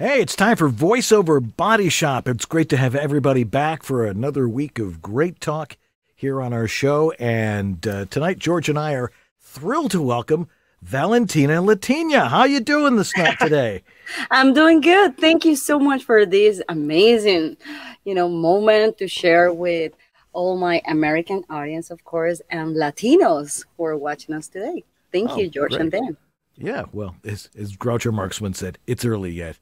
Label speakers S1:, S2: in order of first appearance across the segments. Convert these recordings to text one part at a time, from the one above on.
S1: Hey, it's time for VoiceOver Body Shop. It's great to have everybody back for another week of great talk here on our show. And uh, tonight, George and I are thrilled to welcome Valentina Latyna. How you doing this night today?
S2: I'm doing good. Thank you so much for this amazing, you know, moment to share with all my American audience, of course, and Latinos who are watching us today. Thank oh, you, George great. and Dan.
S1: Yeah, well, as, as Groucho Marxman said, it's early yet.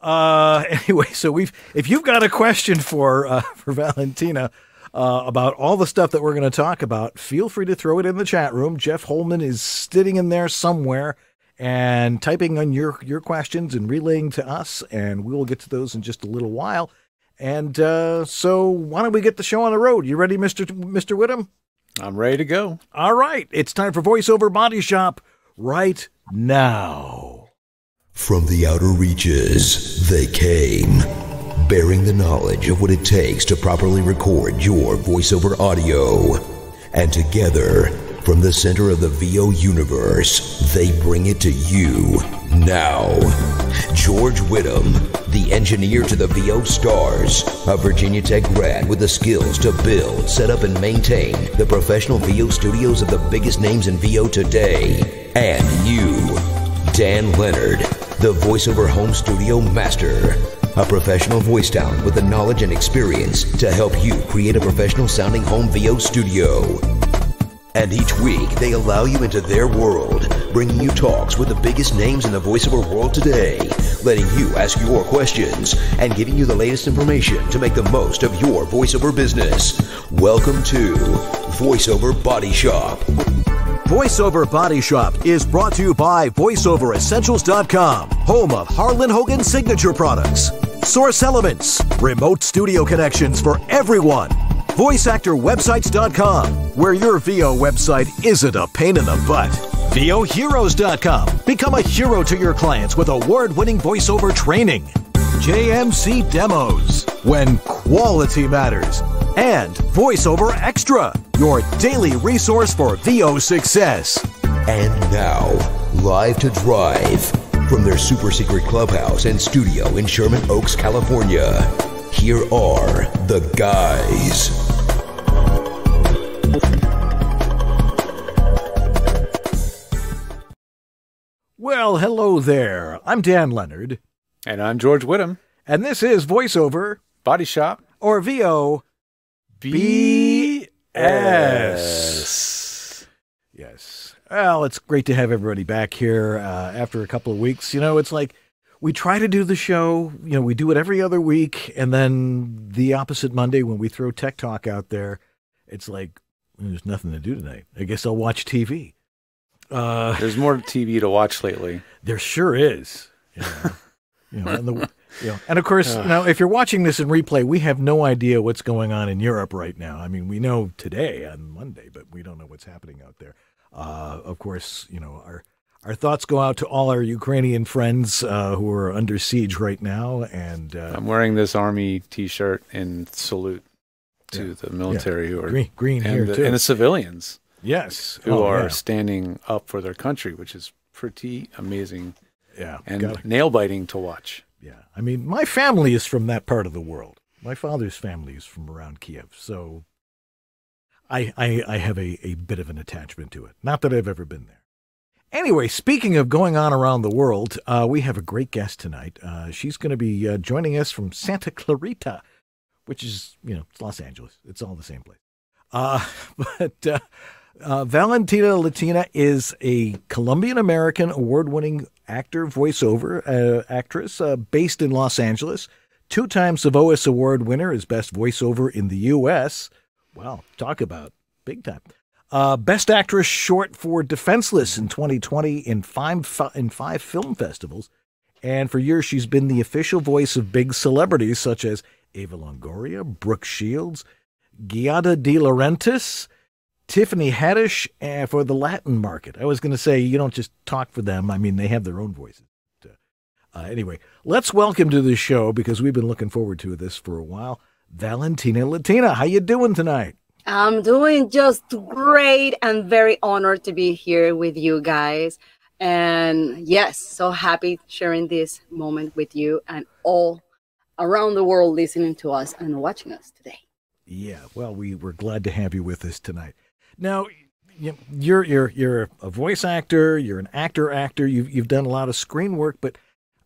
S1: Uh, anyway, so we've if you've got a question for uh, for Valentina uh, about all the stuff that we're going to talk about, feel free to throw it in the chat room. Jeff Holman is sitting in there somewhere and typing on your your questions and relaying to us, and we will get to those in just a little while. And uh, so, why don't we get the show on the road? You ready, Mister Mister Whittam?
S3: I'm ready to go.
S1: All right, it's time for VoiceOver Body Shop right now.
S4: From the outer reaches, they came, bearing the knowledge of what it takes to properly record your voiceover audio. And together, from the center of the VO universe, they bring it to you now. George Whittam, the engineer to the VO stars, a Virginia Tech grad with the skills to build, set up, and maintain the professional VO studios of the biggest names in VO today. And you, Dan Lenard the voiceover home studio master. A professional voice talent with the knowledge and experience to help you create a professional sounding home VO studio. And each week, they allow you into their world, bringing you talks with the biggest names in the voiceover world today, letting you ask your questions, and giving you the latest information to make the most of your voiceover business. Welcome to VoiceOver Body Shop.
S5: VoiceOver Body Shop is brought to you by VoiceOverEssentials.com, home of Harlan Hogan signature products. Source Elements, remote studio connections for everyone. VoiceActorWebsites.com, where your VO website isn't a pain in the butt. VOHeroes.com, become a hero to your clients with award winning voiceover training. JMC Demos, when quality matters and VoiceOver Extra, your daily resource for VO success.
S4: And now, live to drive from their super secret clubhouse and studio in Sherman Oaks, California. Here are the guys.
S1: Well, hello there. I'm Dan Lenard.
S3: And I'm George Whittam.
S1: And this is VoiceOver
S3: Body Shop
S1: or VO BS. Yes. Well, it's great to have everybody back here uh, after a couple of weeks. You know, it's like we try to do the show, you know, we do it every other week. And then the opposite Monday, when we throw Tech Talk out there, it's like, there's nothing to do tonight. I guess I'll watch TV.
S3: Uh, there's more TV to watch lately.
S1: There sure is. You know, you know, and the, yeah, and of course, uh, now if you're watching this in replay, we have no idea what's going on in Europe right now. I mean, we know today on Monday, but we don't know what's happening out there. Uh, of course, you know our our thoughts go out to all our Ukrainian friends uh, who are under siege right now. And uh,
S3: I'm wearing this army T-shirt in salute to yeah, the military yeah. who are
S1: green, green
S3: and
S1: here
S3: the,
S1: too,
S3: and the civilians.
S1: Yes,
S3: who oh, are yeah. standing up for their country, which is pretty amazing.
S1: Yeah,
S3: and nail biting to watch.
S1: Yeah. I mean, my family is from that part of the world. My father's family is from around Kiev. So I, I, I have a, a bit of an attachment to it. Not that I've ever been there. Anyway, speaking of going on around the world, uh, we have a great guest tonight. Uh, she's going to be uh, joining us from Santa Clarita, which is, you know, it's Los Angeles. It's all the same place. Uh, but uh, uh, Valentina Latyna is a Colombian American award winning actor, voiceover uh, actress uh, based in Los Angeles. Two times SOVAS Award winner as Best Voiceover in the U.S. Wow, talk about big time. Uh, Best Actress short for Defenseless in 2020 in five, in five film festivals. And for years, she's been the official voice of big celebrities such as Eva Longoria, Brooke Shields, Giada De Laurentiis, Tiffany Haddish uh, for the Latin market. I was going to say, you don't just talk for them. I mean, they have their own voices. Uh, anyway, let's welcome to the show because we've been looking forward to this for a while. Valentina Latyna, how you doing tonight?
S2: I'm doing just great and very honored to be here with you guys. And yes, so happy sharing this moment with you and all around the world listening to us and watching us today.
S1: Yeah, well, we were glad to have you with us tonight. Now, you're you're you're a voice actor, you're an actor actor. You've you've done a lot of screen work, but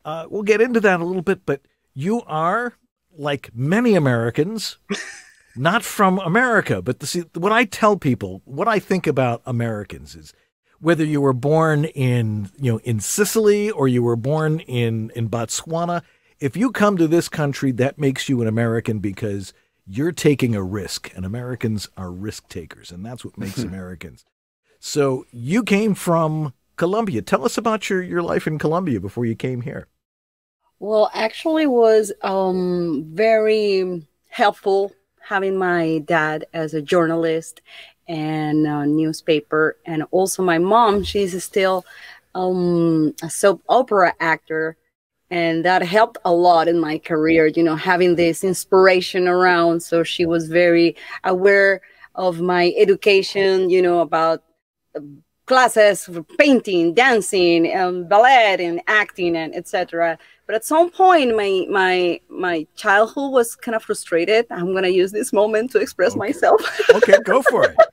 S1: uh, we'll get into that a little bit. But you are like many Americans, not from America. But the, see, what I tell people, what I think about Americans is whether you were born in you know in Sicily or you were born in in Botswana. If you come to this country, that makes you an American because you're taking a risk, and Americans are risk takers, and that's what makes Americans. So you came from Colombia. Tell us about your, your life in Colombia before you came here.
S2: Well, actually, was um, very helpful having my dad as a journalist and a newspaper, and also my mom. She's still um, a soap opera actor and that helped a lot in my career you know having this inspiration around. So she was very aware of my education you know about um, classes for painting dancing and ballet and acting and etc but at some point my my my childhood was kind of frustrated. I'm going to use this moment to express
S1: okay.
S2: myself.
S1: Okay go for it.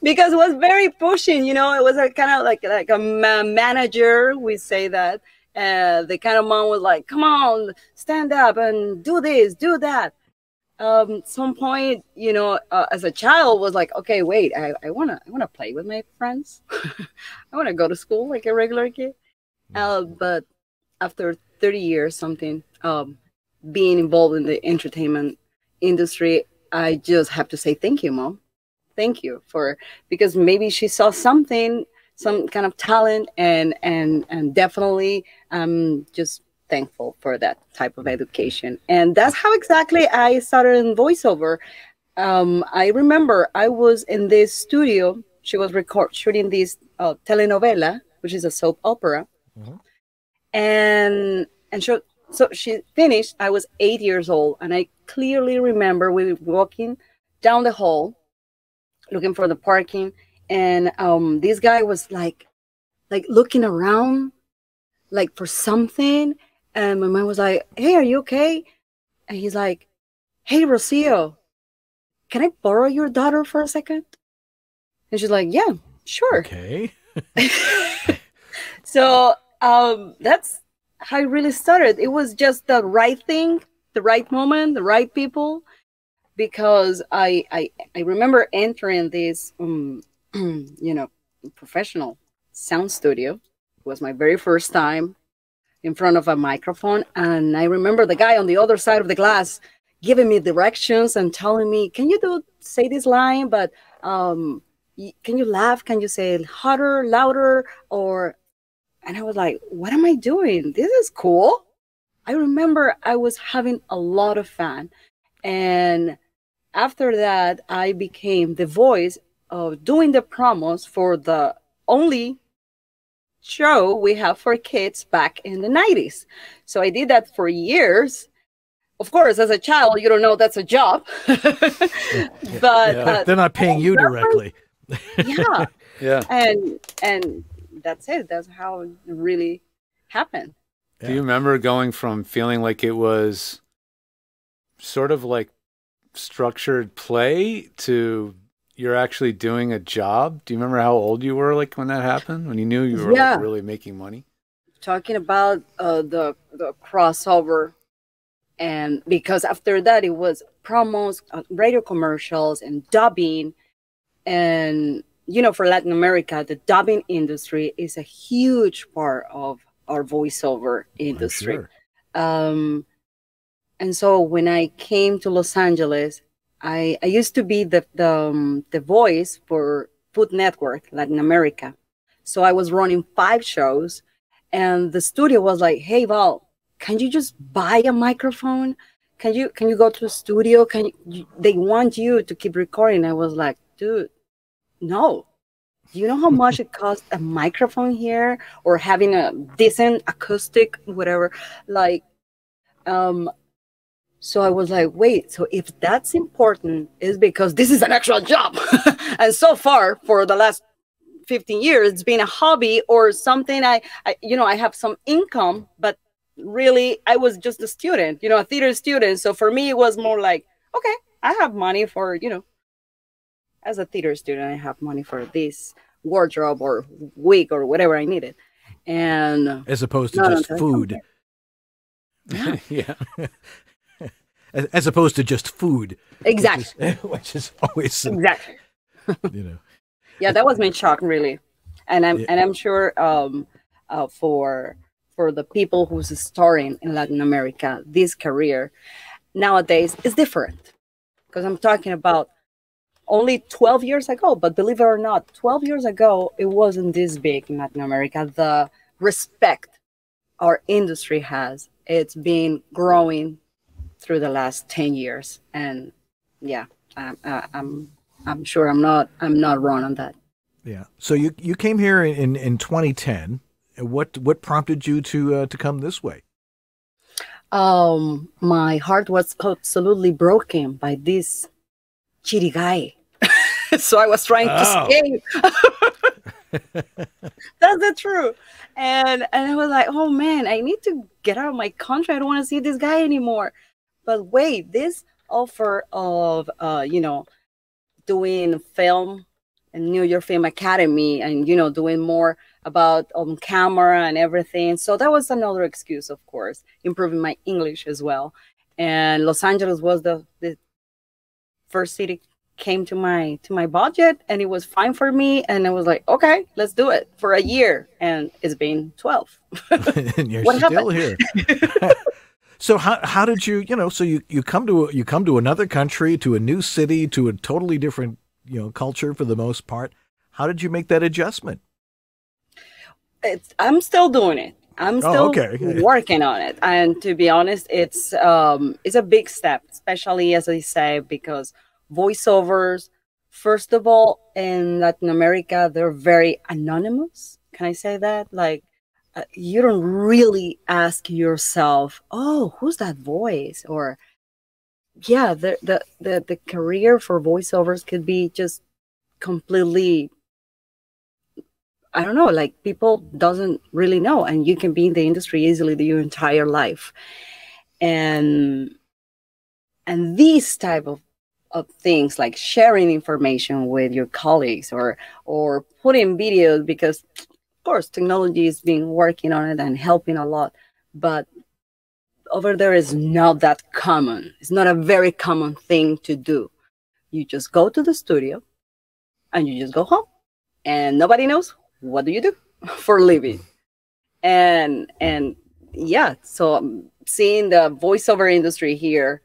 S2: Because it was very pushing you know it was a kind of like like a ma- manager we say that uh, the kind of mom was like, "Come on, stand up and do this, do that." Um, some point, you know, uh, as a child, was like, "Okay, wait, I, I wanna, I wanna play with my friends. I wanna go to school like a regular kid." Uh, but after 30 years, something, um, being involved in the entertainment industry, I just have to say thank you, mom. Thank you for because maybe she saw something some kind of talent and and and definitely I'm just thankful for that type of education. And that's how exactly i started in voiceover. Um, i remember i was in this studio. She was record shooting this uh, telenovela which is a soap opera. Mm-hmm. and and so so she finished i was eight years old and i clearly remember we were walking down the hall looking for the parking and um this guy was like like looking around like for something. And my mom was like hey are you okay? And he's like hey rocio can i borrow your daughter for a second? And she's like yeah sure.
S1: Okay.
S2: So um that's how it really started. It was just the right thing the right moment the right people because i i, I remember entering this um, you know, professional sound studio. It was my very first time in front of a microphone. And I remember the guy on the other side of the glass giving me directions and telling me, can you do say this line, but um, can you laugh? Can you say harder, louder? Or, and I was like, what am I doing? This is cool. I remember I was having a lot of fun. And after that, I became the voice of doing the promos for the only show we have for kids back in the 90s. So I did that for years. Of course, as a child, you don't know that's a job. but
S1: yeah. uh, they're not paying you directly.
S2: yeah.
S3: yeah.
S2: And and that's it. That's how it really happened.
S3: Do you remember going from feeling like it was sort of like structured play to you're actually doing a job. Do you remember how old you were like when that happened? When you knew you were
S2: yeah.
S3: like, really making money?
S2: Talking about uh, the the crossover, and because after that it was promos, uh, radio commercials, and dubbing, and you know for Latin America the dubbing industry is a huge part of our voiceover industry. Sure. Um, and so when I came to Los Angeles, I, I used to be the the, um, the voice for Food Network Latin America, so I was running five shows, and the studio was like, "Hey Val, can you just buy a microphone? Can you can you go to the studio? Can you, they want you to keep recording?" I was like, "Dude, no." You know how much it costs a microphone here or having a decent acoustic, whatever? Like, um, so I was like, wait, so if that's important, is because this is an actual job. and so far, for the last 15 years. It's been a hobby or something. I, I, you know, I have some income, but really, I was just a student, you know, a theater student. So for me, it was more like, okay, I have money for, you know, as a theater student, I have money for this wardrobe or wig or whatever I needed. And
S1: As opposed to just food.
S3: yeah.
S1: As, as opposed to just food. which is-
S2: exactly,
S1: Which is, always, exactly. you
S2: exactly.
S1: know.
S2: yeah that was my shock really and i'm
S1: Yeah.
S2: and i'm sure um uh, for for the people who's starting in latin america this career nowadays is different because i'm talking about only 12 years ago but believe it or not 12 years ago it wasn't this big in latin america the respect our industry has it's been growing through the last 10 years and yeah I'm, I- I'm i'm sure i'm not i'm not wrong on that
S1: Yeah. So you you came here in, in 2010. What what prompted you to uh, to come this way?
S2: um my heart was absolutely broken by this chiri guy so i was trying to
S1: Oh.
S2: escape that's the truth and and i was like oh man i need to get out of my country i don't want to see this guy anymore but wait this offer of uh you know doing film in new york film academy and you know doing more about on camera and everything. So that was another excuse, of course, improving my English as well. And Los Angeles was the, the first city came to my to my budget and it was fine for me and I was like okay let's do it for a year and it's been 12
S1: and you're
S2: What
S1: still here. so how how did you you know so you you come to you come to another country to a new city to a totally different you know culture for the most part. How did you make that adjustment?
S2: it's i'm still doing it i'm
S1: Oh,
S2: still
S1: okay.
S2: working on it and to be honest it's um it's a big step especially as i say because voiceovers first of all in latin america they're very anonymous can i say that like uh, you don't really ask yourself oh who's that voice? or yeah the the the, the career for voiceovers could be just completely I don't know, like people doesn't really know, and you can be in the industry easily your entire life, and and these type of of things like sharing information with your colleagues or or putting videos because course technology has been working on it and helping a lot, but over there is not that common. It's not a very common thing to do. You just go to the studio and you just go home and nobody knows what do you do for living and and yeah so um, seeing the voiceover industry here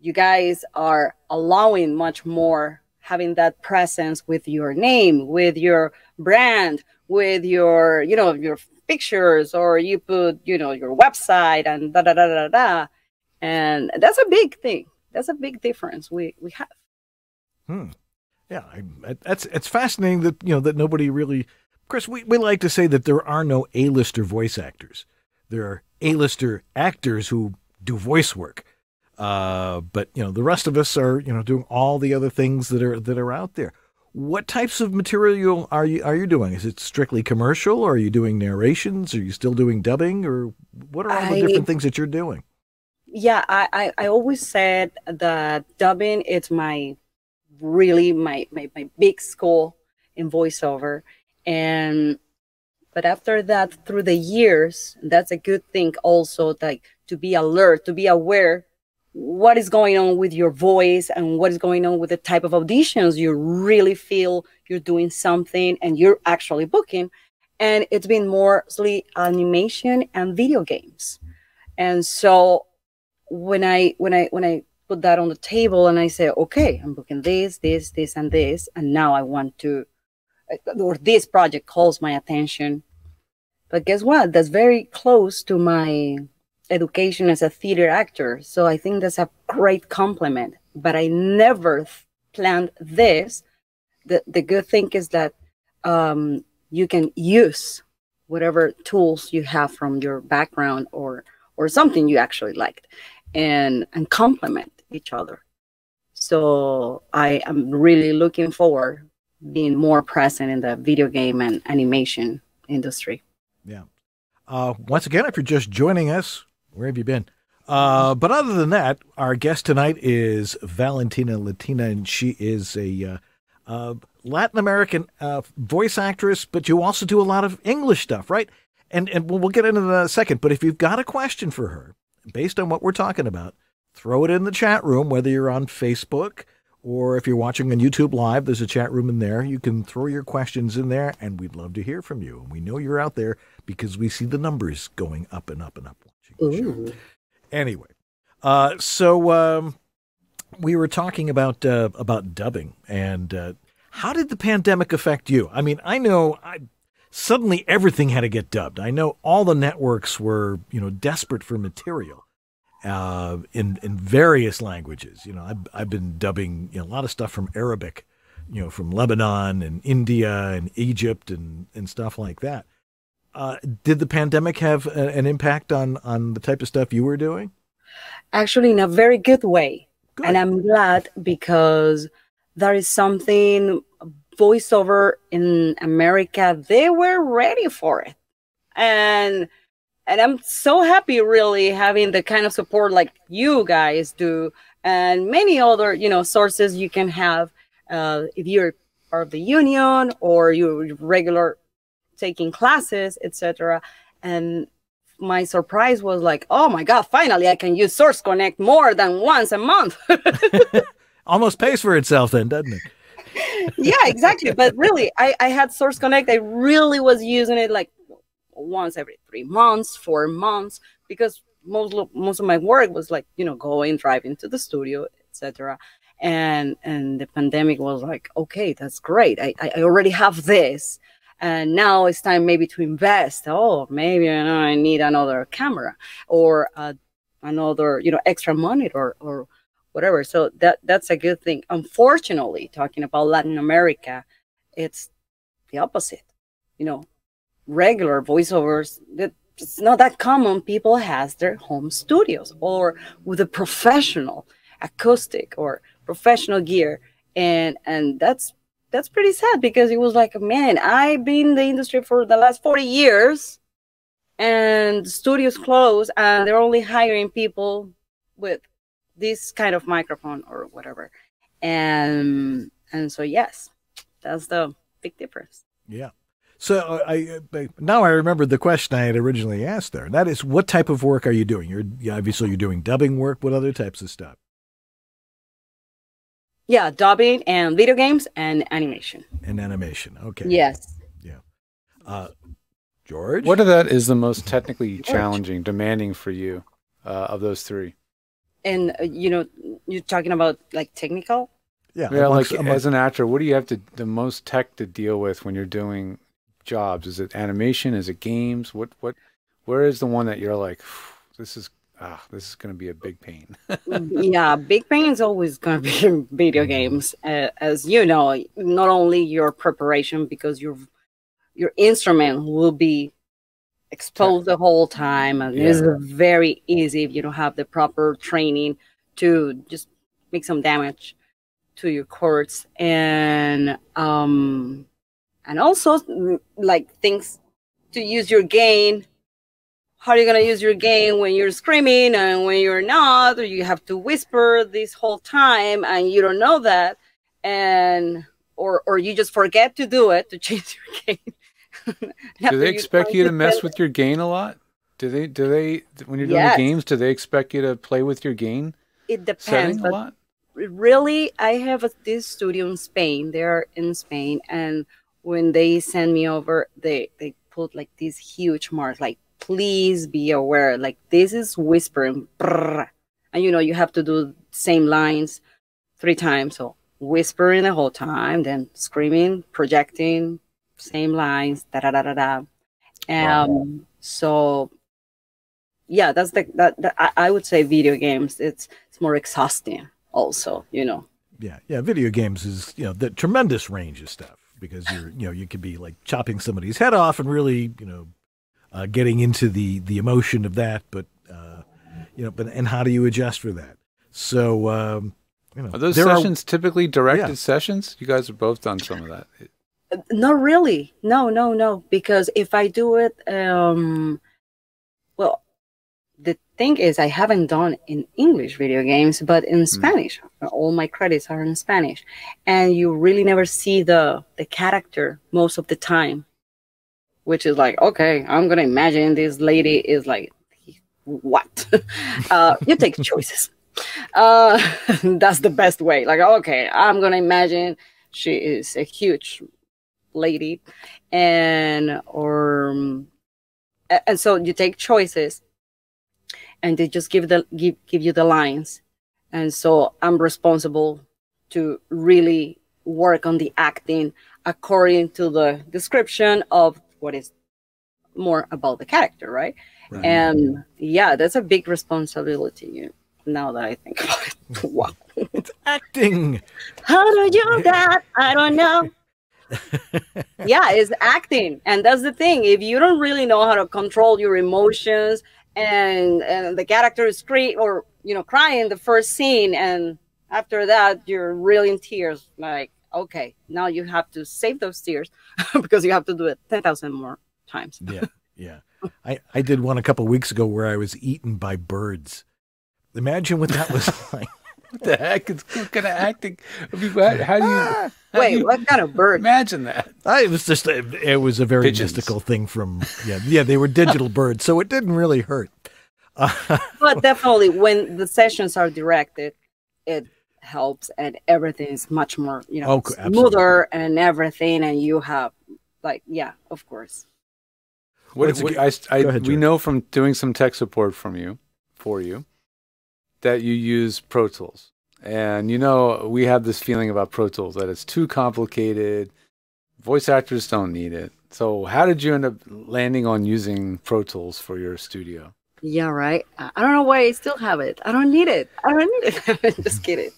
S2: you guys are allowing much more having that presence with your name with your brand with your you know your pictures or you put you know your website and da da da da da and that's a big thing that's a big difference we we have
S1: Hmm. Yeah, I, that's it's fascinating that you know that nobody really. Chris, we, we like to say that there are no A-lister voice actors. There are A-lister actors who do voice work, uh, but you know the rest of us are you know doing all the other things that are that are out there. What types of material are you are you doing? Is it strictly commercial? Or are you doing narrations? Are you still doing dubbing? Or what are all the different things that you're doing?
S2: yeah I, I i always said that dubbing it's my really my my, my big school in voiceover and but after that through the years that's a good thing also like to be alert to be aware what is going on with your voice and what is going on with the type of auditions you really feel you're doing something and you're actually booking. And it's been mostly animation and video games. And so when i when i when i put that on the table and i say okay i'm booking this this this and this and now i want to or this project calls my attention. But guess what? That's very close to my education as a theater actor so i think that's a great compliment but i never planned this the, the good thing is that um, you can use whatever tools you have from your background or or something you actually liked and and complement each other so i am really looking forward being more present in the video game and animation industry.
S1: Yeah. Uh, once again, if you're just joining us, where have you been? Uh, but other than that, our guest tonight is Valentina Latyna, and she is a uh, uh, Latin American uh, voice actress, but you also do a lot of English stuff, right? And and we'll, get into that in a second. But if you've got a question for her, based on what we're talking about, throw it in the chat room, whether you're on Facebook or if you're watching on YouTube Live, there's a chat room in there. You can throw your questions in there, and we'd love to hear from you. And we know you're out there because we see the numbers going up and up and up.
S2: Ooh.
S1: Anyway, uh, so um, we were talking about uh, about dubbing and uh, how did the pandemic affect you? I mean, I know I, suddenly everything had to get dubbed. I know all the networks were you know desperate for material uh, in in various languages. You know, I've I've been dubbing you know a lot of stuff from Arabic, you know, from Lebanon and India and Egypt and and stuff like that. Uh, did the pandemic have a, an impact on on the type of stuff you were doing?
S2: Actually, in a very good way.
S1: Good.
S2: And I'm glad because there is something voiceover in America, they were ready for it. And and I'm so happy really having the kind of support like you guys do and many other, you know, sources you can have uh, if you're part of the union or you're regular taking classes, etc. And my surprise was like, oh my god, finally I can use Source Connect more than once a month.
S1: Almost pays for itself then, doesn't it?
S2: yeah, exactly. But really, I, I had Source Connect. I really was using it like once every three months, four months, because most most of my work was like you know going, driving to the studio, etc. And and the pandemic was like, okay, that's great. I I already have this, and now it's time maybe to invest. Oh, maybe you know, I need another camera or uh, another you know extra monitor or whatever. So that that's a good thing. Unfortunately, talking about Latin America, it's the opposite. You know, regular voiceovers that it's not that common. People has their home studios or with a professional acoustic or professional gear, and and that's that's pretty sad because it was like, man, I've been in the industry for the last forty years, and studios closed, and they're only hiring people with this kind of microphone or whatever. And and so yes, that's the big difference.
S1: Yeah. So uh, I, I now I remember the question I had originally asked there. That is, what type of work are you doing? You're obviously you're doing dubbing work. What other types of stuff?
S2: Yeah, dubbing and video games and animation.
S1: And animation. Okay.
S2: Yes. Yeah.
S1: Uh, George.
S3: What of that is the most technically challenging, demanding for you uh, of those three?
S2: And uh, you know, you're talking about like technical.
S1: Yeah.
S3: Yeah,
S1: amongst-
S3: like
S1: amongst-
S3: as an actor, what do you have to the most tech to deal with when you're doing jobs? Is it animation? Is it games? What what? Where is the one that you're like, this is ah, this is going to be a big pain?
S2: yeah, big pain is always going to be in video games, uh, as you know. Not only your preparation because your your instrument will be exposed the whole time, and it's very easy if you don't have the proper training to just make some damage to your cords and um and also mm, like things to use your gain how are you going to use your gain when you're screaming and when you're not or you have to whisper this whole time and you don't know that and or or you just forget to do it to change your gain
S3: do they expect you to mess with your gain a lot? Do they? Do they? When you're doing
S2: Yes.
S3: the games, do they expect you to play with your gain
S2: it depends
S3: a lot?
S2: really i have a, this studio in spain they're in spain and when they send me over they they put like these huge marks like please be aware like this is whispering brrr. and you know you have to do same lines three times so whispering the whole time then screaming projecting same lines da da da da da um so yeah that's the that, that I, I would say video games it's it's more exhausting also you know
S1: Yeah, yeah. Video games is you know the tremendous range of stuff because you're you know you could be like chopping somebody's head off and really you know uh, getting into the the emotion of that, but uh, you know, but and how do you adjust for that? So um, you know,
S3: Are those
S1: there
S3: sessions typically directed
S1: Yeah.
S3: sessions? You guys have both done some of that.
S2: Not really. No, no, no. Because if I do it, um, well, the thing is, I haven't done in English video games, but in Spanish. All my credits are in Spanish, and you really never see the the character most of the time, which is like, okay, I'm gonna imagine this lady is like, what? uh, you take choices. Uh, that's the best way. Like, okay, I'm gonna imagine she is a huge lady and or um, and so you take choices and they just give the give, give you the lines and so i'm responsible to really work on the acting according to the description of what is more about the character right,
S1: Right.
S2: and yeah that's a big responsibility now that i think about it wow
S1: it's acting.
S2: how do you do that? I don't know. yeah, it's acting. And that's the thing. If you don't really know how to control your emotions and, and the character is scream or you know crying the first scene and after that you're really in tears, like, okay, now you have to save those tears because you have to do it 10,000 more times.
S1: Yeah, yeah. I, I did one a couple weeks ago where I was eaten by birds. Imagine what that was like.
S3: What the heck? It's what kind of acting? I mean, how, how do you ah, how do
S2: Wait,
S3: you
S2: what kind of bird?
S3: imagine that?
S1: I, it was just a, it was a very
S3: Pigeons.
S1: mystical thing from yeah yeah they were digital birds so it didn't really hurt.
S2: But definitely when the sessions are directed it helps and everything is much more you know
S1: Oh,
S2: smoother and everything and you have like yeah of course
S3: What,
S1: it's
S3: what- I, I-
S1: ahead,
S3: we know from doing some tech support from you, for you, that you use Pro Tools. And you know, we have this feeling about Pro Tools that it's too complicated. Voice actors don't need it. So, how did you end up landing on using Pro Tools for your studio?
S2: yeah right i I don't know why i still have it i don't need it i don't need it just kidding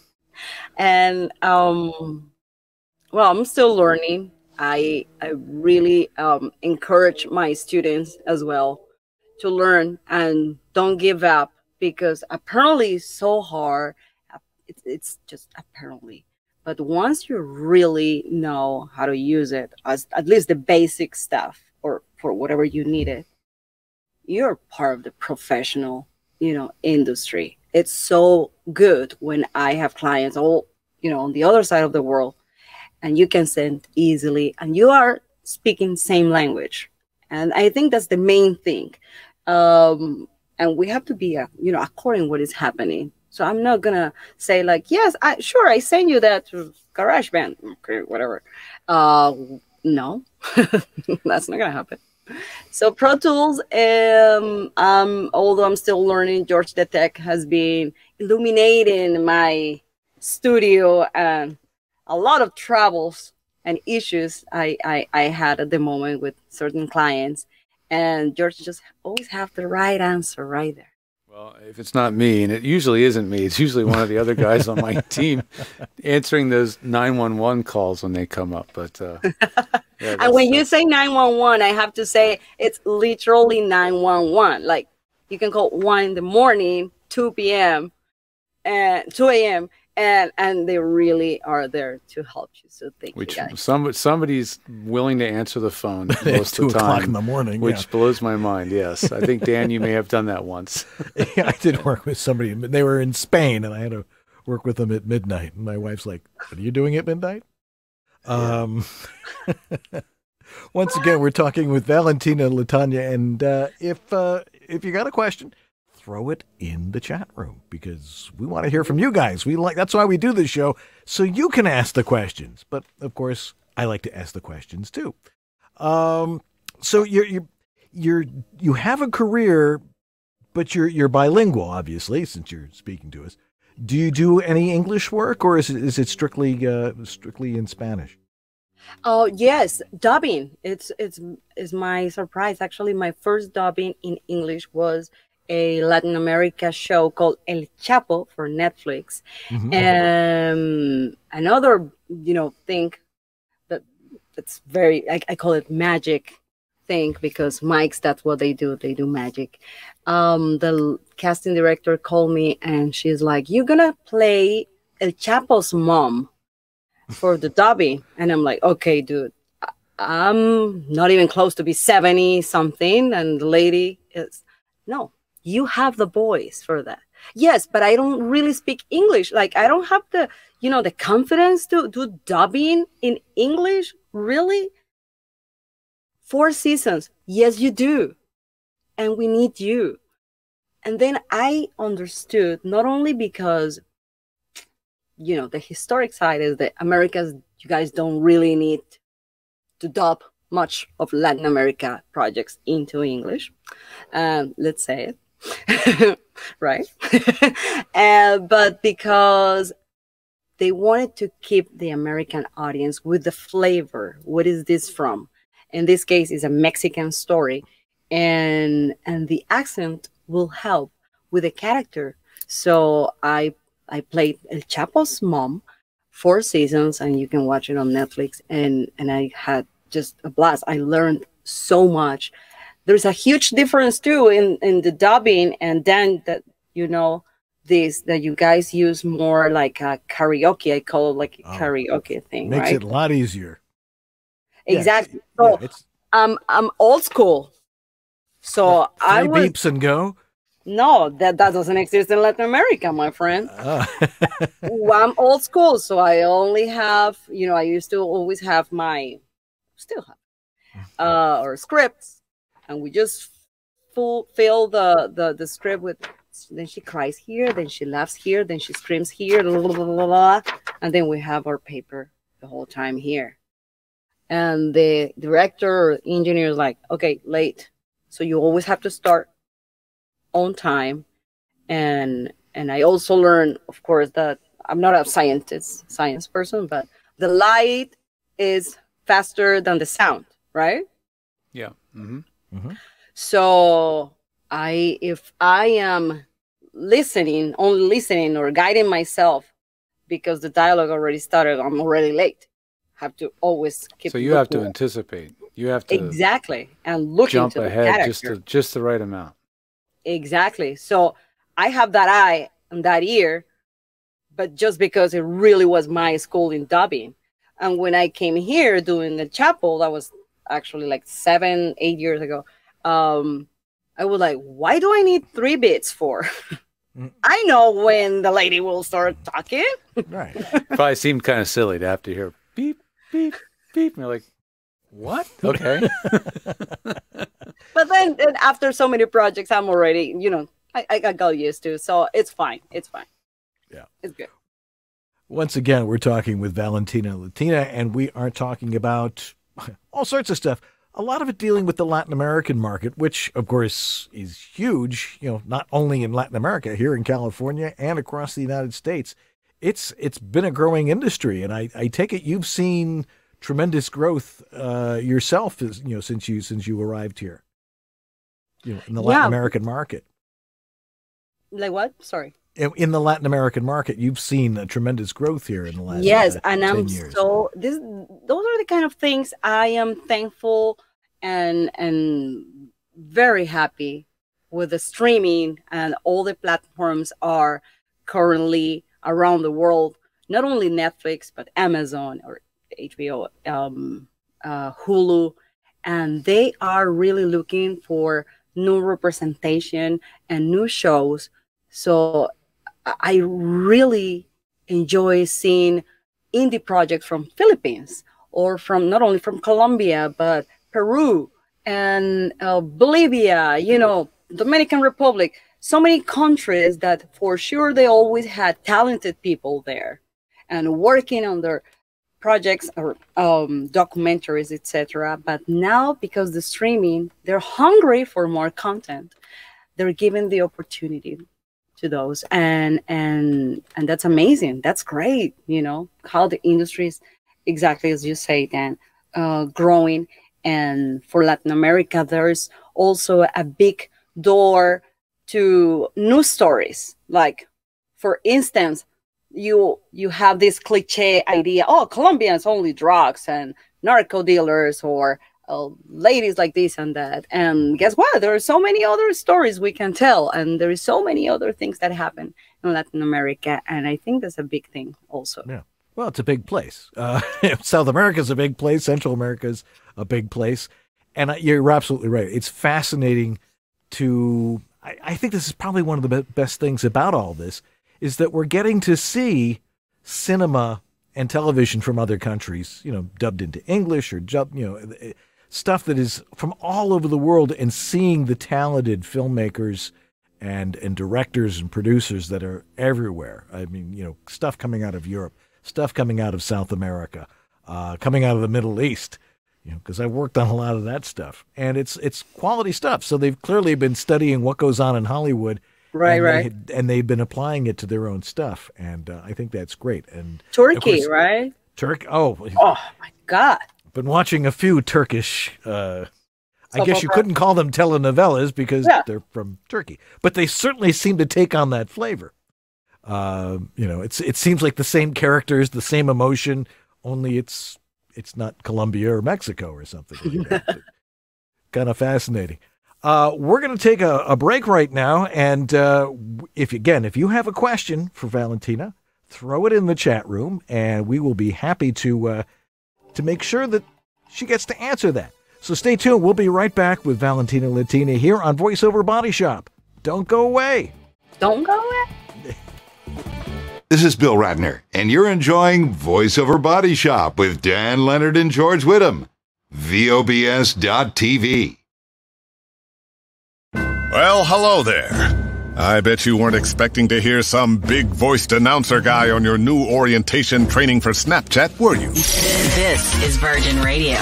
S2: and um well i'm still learning. I i really um encourage my students as well to learn and don't give up because apparently it's so hard. It's, it's just apparently. But once you really know how to use it as at least the basic stuff or for whatever you need it you're part of the professional you know industry it's so good when i have clients all you know on the other side of the world and you can send easily and you are speaking same language. And i think that's the main thing. Um and we have to be uh, you know according what is happening. So i'm not gonna say like yes i sure i send you that to garageband. Okay whatever. Uh no. That's not gonna happen so Pro Tools, um, um, although I'm still learning, George the Tech has been illuminating my studio and a lot of troubles and issues I, I, I had at the moment with certain clients. And George just always have the right answer right there.
S3: Well, if it's not me, and it usually isn't me, it's usually one of the other guys on my team answering those 911 calls when they come up. But uh, yeah,
S2: And when you say 911, I have to say it's literally 911. Like you can call one in the morning, 2 p.m. and 2 a.m. and and they really are there to help you. So thank
S3: which
S2: you guys.
S3: some somebody's willing to answer the phone most
S1: two
S3: of the
S1: o'clock in the morning.
S3: which blows my mind. Yes, I think Dan, you may have done that once.
S1: yeah. yeah, I did work with somebody. They were in Spain, and I had to work with them at midnight. And my wife's like, "What are you doing at midnight?" Um, once again, we're talking with Valentina Latyna, and uh, if uh, if you got a question, throw it in the chat room because we want to hear from you guys. We like that's why we do this show, so you can ask the questions. But of course, I like to ask the questions too. Um, so you're you you're you have a career, but you're you're bilingual, obviously, since you're speaking to us. Do you do any English work, or is it is it strictly uh, strictly in Spanish?
S2: Oh yes, dubbing. It's it's is my surprise. Actually, my first dubbing in English was a Latin America show called El Chapo for Netflix.
S1: Mhm.
S2: Um, another you know thing that that's very I, I call it magic thing because mics that's what they do they do magic um the casting director called me and she's like you're gonna play El Chapo's mom for the dubbing, and I'm like, okay, dude, I'm not even close to be 70 something, and the lady is no, you have the voice for that. Yes, but I don't really speak English. Like I don't have the, you know, the confidence to do dubbing in English. Really? Four seasons. Yes, you do. And we need you. And then I understood not only because, you know, the historic side is that Americas, you guys don't really need to dub much of Latin America projects into English. Um, let's say it, right? uh, but because they wanted to keep the American audience with the flavor. What is this from? In this case, it's a Mexican story, and and the accent will help with the character. So I I played El Chapo's mom four seasons, and you can watch it on Netflix. And and I had just a blast. I learned so much. There's a huge difference too in in the dubbing, and then that you know this that you guys use more like a karaoke. I call it like a
S1: Oh.
S2: karaoke thing,
S1: Makes
S2: right?
S1: it a lot easier.
S2: Exactly.
S1: Yeah,
S2: So
S1: it's
S2: I'm I'm old school. So I
S1: three
S2: was
S1: beeps and go.
S2: no that that doesn't exist in Latin America, my friend.
S1: Ah.
S2: Well, I'm old school, so I only have you know I used to always have my still have uh or scripts, and we just full fill the the the script with. Then she cries here, then she laughs here, then she screams here, blah, blah, blah, blah, and then we have our paper the whole time here. And the director or engineer is like, okay, late. So you always have to start on time. And and I also learned, of course, that I'm not a scientist, science person, but the light is faster than the sound, right?
S3: Yeah. hmm Mm-hmm.
S2: So I if I am listening, only listening or guiding myself because the dialogue already started, I'm already late. Have to always keep
S3: So you have to
S2: looking-
S3: anticipate. You have to
S2: exactly and look
S3: jump ahead just to, just the right amount.
S2: Exactly. So I have that eye and that ear, but just because it really was my school in dubbing. And when I came here doing the Chapo, that was actually like seven, eight years ago. Um, I was like, why do I need three bits for?
S1: Mm.
S2: I know when the lady will start talking.
S1: right.
S3: Probably seemed kind of silly to have to hear beep, beep, beep. And you're like, what? Okay.
S2: But then, then after so many projects, I'm already, you know, I, I got got used to. So it's fine. It's fine.
S1: Yeah.
S2: It's good.
S1: Once again, we're talking with Valentina Latyna, and we are talking about all sorts of stuff. A lot of it dealing with the Latin American market, which, of course, is huge. You know, not only in Latin America, here in California and across the United States. It's it's been a growing industry, and I, I take it you've seen tremendous growth uh, yourself, as, you know, since you since you arrived here. You know, in the Latin American market.
S2: Like what? Sorry.
S1: In, the Latin American market, you've seen a tremendous growth here in the last
S2: yes
S1: uh,
S2: and
S1: 10
S2: i'm
S1: years.
S2: so this those are the kind of things i am thankful and and very happy with the streaming and all the platforms are currently around the world not only netflix but amazon or hbo um, uh, hulu and they are really looking for new representation and new shows so I- really enjoy seeing indie projects from Philippines or from not only from Colombia but Peru and uh, Bolivia, you know, Dominican Republic, so many countries that for sure they always had talented people there and working on their projects or um, documentaries, etc. But now because the streaming, they're hungry for more content. They're given the opportunity to those. And and and that's amazing. That's great you know how the industry is exactly as you say dan uh, growing. And for latin america there's also a big door to new stories. Like for instance you you have this cliche idea oh colombians only drugs and narco dealers or uh, ladies like this and that. And guess what? There are so many other stories we can tell, and there is so many other things that happen in Latin America, and I think that's a big thing also.
S1: Yeah. Well, it's a big place. Uh, South is a big place. Central America is a big place, and you're absolutely right. It's fascinating to. I, I think this is probably one of the be- best things about all this is that we're getting to see cinema and television from other countries, you know, dubbed into English or you know, stuff that is from all over the world, and seeing the talented filmmakers and and directors and producers that are everywhere. I mean, you know, stuff coming out of Europe, stuff coming out of South America, uh, coming out of the Middle East. You know, because I've worked on a lot of that stuff, and it's it's quality stuff. So they've clearly been studying what goes on in Hollywood,
S2: right?
S1: And
S2: right.
S1: They, and they've been applying it to their own stuff, and uh, I think that's great. And
S2: Turkey, course, right?
S1: Turkey. Oh,
S2: oh my God!
S1: Been watching a few Turkish uh, I guess you couldn't call them telenovelas because yeah. they're from Turkey, but they certainly seem to take on that flavor. Uh, you know, it's it seems like the same characters, the same emotion, only it's it's not Colombia or Mexico or something like kind of fascinating. Uh, we're going to take a, a, break right now, and uh, if again, if you have a question for Valentina, throw it in the chat room, and we will be happy to uh, to make sure that she gets to answer that. So stay tuned. We'll be right back with Valentina Latyna here on VoiceOver Body Shop. Don't go away.
S2: Don't go away.
S6: This is Bill Ratner, and you're enjoying VoiceOver Body Shop with Dan Lenard and George Whittam. VOBS.TV.
S7: Well, hello there. I bet you weren't expecting to hear some big voiced announcer guy on your new orientation training for Snapchat, were you?
S8: This is Virgin Radio.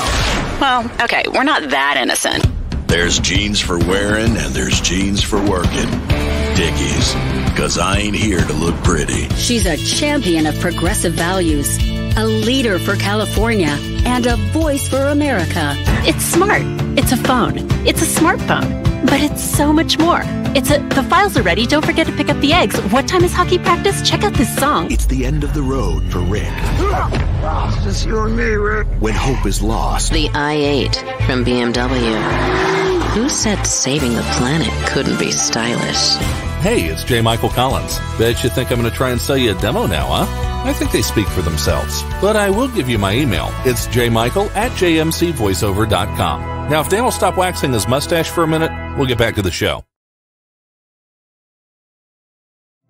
S8: Well, okay, we're not that innocent.
S9: There's jeans for wearing and there's jeans for working. Dickies, because I ain't here to look pretty.
S10: She's a champion of progressive values, a leader for California, and a voice for America.
S11: It's smart. It's a phone. It's a smartphone. But it's so much more. It's a the files are ready. Don't forget to pick up the eggs. What time is hockey practice? Check out this song.
S9: It's the end of the road for Rick.
S12: It's just you and me, Rick.
S9: When hope is lost.
S8: The i8 from BMW. Who said saving the planet couldn't be stylish?
S13: Hey, it's J. Michael Collins. Bet you think I'm going to try and sell you a demo now, huh? I think they speak for themselves. But I will give you my email. It's jmichael at jmcvoiceover.com. Now, if Dan will stop waxing his mustache for a minute, we'll get back to the show.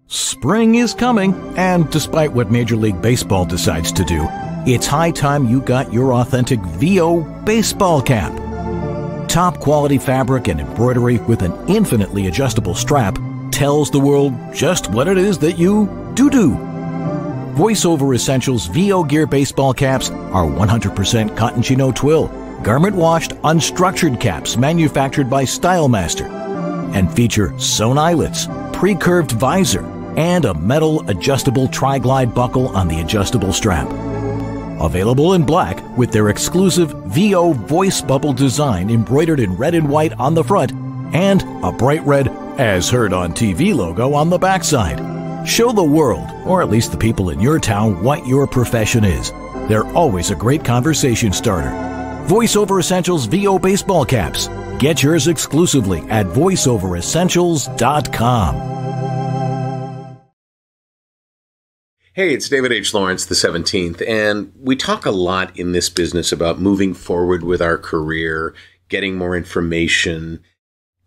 S5: Spring is coming, and despite what Major League Baseball decides to do, it's high time you got your authentic VO baseball cap. Top quality fabric and embroidery with an infinitely adjustable strap tells the world just what it is that you do do. VoiceOver Essentials VO Gear baseball caps are 100% cotton chino twill garment washed, unstructured caps manufactured by StyleMaster and feature sewn eyelets, pre curved visor, and a metal adjustable tri glide buckle on the adjustable strap. Available in black with their exclusive VO voice bubble design embroidered in red and white on the front and a bright red, as heard on TV logo on the backside. Show the world, or at least the people in your town, what your profession is. They're always a great conversation starter. VoiceOver Essentials VO baseball caps. Get yours exclusively at voiceoveressentials.com.
S14: Hey, it's David H. Lawrence, the 17th, and we talk a lot in this business about moving forward with our career, getting more information.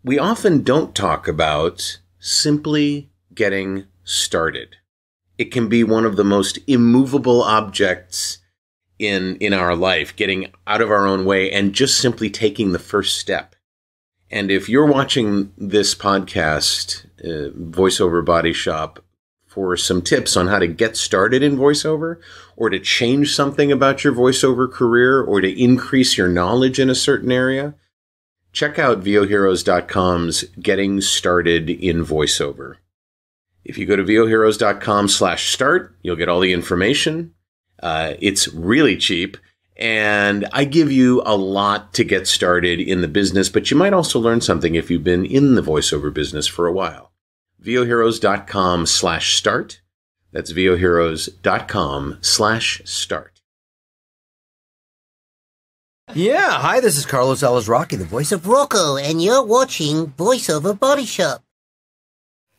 S14: We often don't talk about simply getting started. It can be one of the most immovable objects in in our life, getting out of our own way and just simply taking the first step. And if you're watching this podcast, uh, voiceover body shop, for some tips on how to get started in voiceover or to change something about your voiceover career or to increase your knowledge in a certain area, check out voheroes.com's Getting Started in Voiceover. If you go to voheroes.com slash start, you'll get all the information. Uh, it's really cheap. And I give you a lot to get started in the business, but you might also learn something if you've been in the voiceover business for a while. VOHeroes.com slash start. That's VOHeroes.com slash start.
S15: Yeah, hi, this is Carlos Alazraqui, the voice of Rocko, and you're watching VoiceOver Body Shop.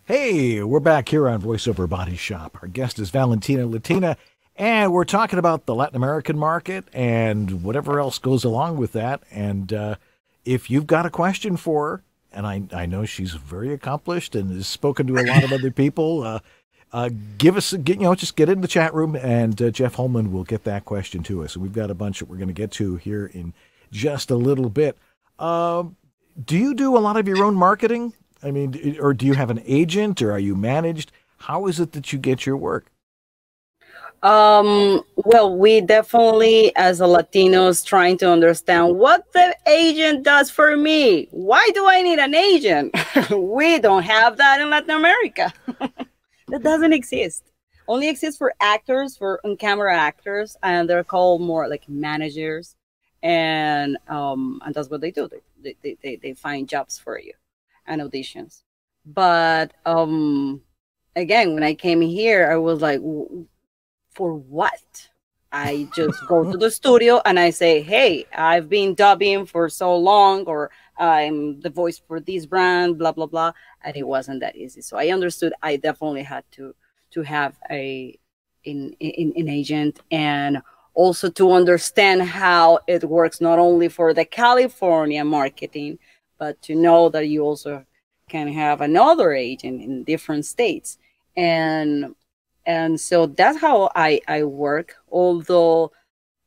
S1: Hey, we're back here on VoiceOver Body Shop. Our guest is Valentina Latyna, and we're talking about the Latin American market and whatever else goes along with that. And uh, if you've got a question for her, and I, I know she's very accomplished and has spoken to a lot of other people, uh, uh, give us, get, you know, just get in the chat room, and uh, Jeff Holman will get that question to us. And we've got a bunch that we're going to get to here in just a little bit. Um, do you do a lot of your own marketing? I mean, or do you have an agent or are you managed? How is it that you get your work?
S2: Um, well, we definitely, as a Latinos, trying to understand what the agent does for me. Why do I need an agent? we don't have that in Latin America. that doesn't exist. Only exists for actors, for on-camera actors, and they're called more like managers, and um, and that's what they do. They they they, they find jobs for you and auditions. But um, again, when I came here, I was like, for what? I just go to the studio and I say, hey, I've been dubbing for so long, or I'm the voice for this brand, blah blah blah. And it wasn't that easy. So I understood I definitely had to to have a in in an agent and also to understand how it works not only for the California marketing, but to know that you also can have another agent in different states and and so that's how i i work although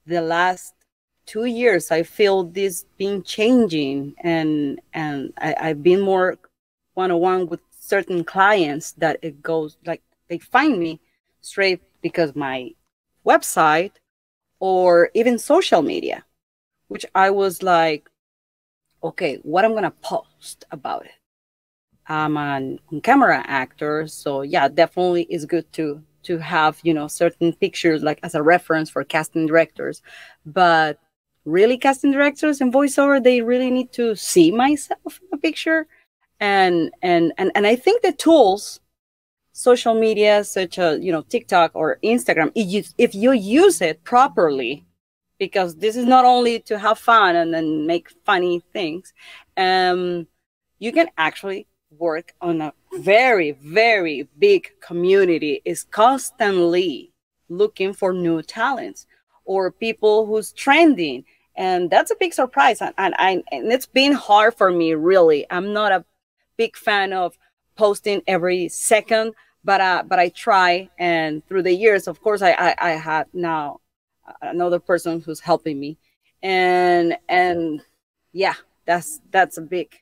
S2: the last two years i feel this been changing and and I, i've been more one-on-one with certain clients that it goes like they find me straight because my website or even social media which i was like okay what i'm gonna post about it I'm an camera actor, so yeah, definitely is good to to have you know certain pictures like as a reference for casting directors. But really, casting directors and voiceover, they really need to see myself in a picture, and and and and I think the tools, social media such as you know TikTok or Instagram, if you, use it properly, because this is not only to have fun and then make funny things, um, you can actually work on a very, very big community is constantly looking for new talents or people who's trending. And that's a big surprise. And, and, and it's been hard for me, really. I'm not a big fan of posting every second, but, uh, but I try. And through the years, of course, I, I, I had now another person who's helping me. And, and yeah, that's, that's a big,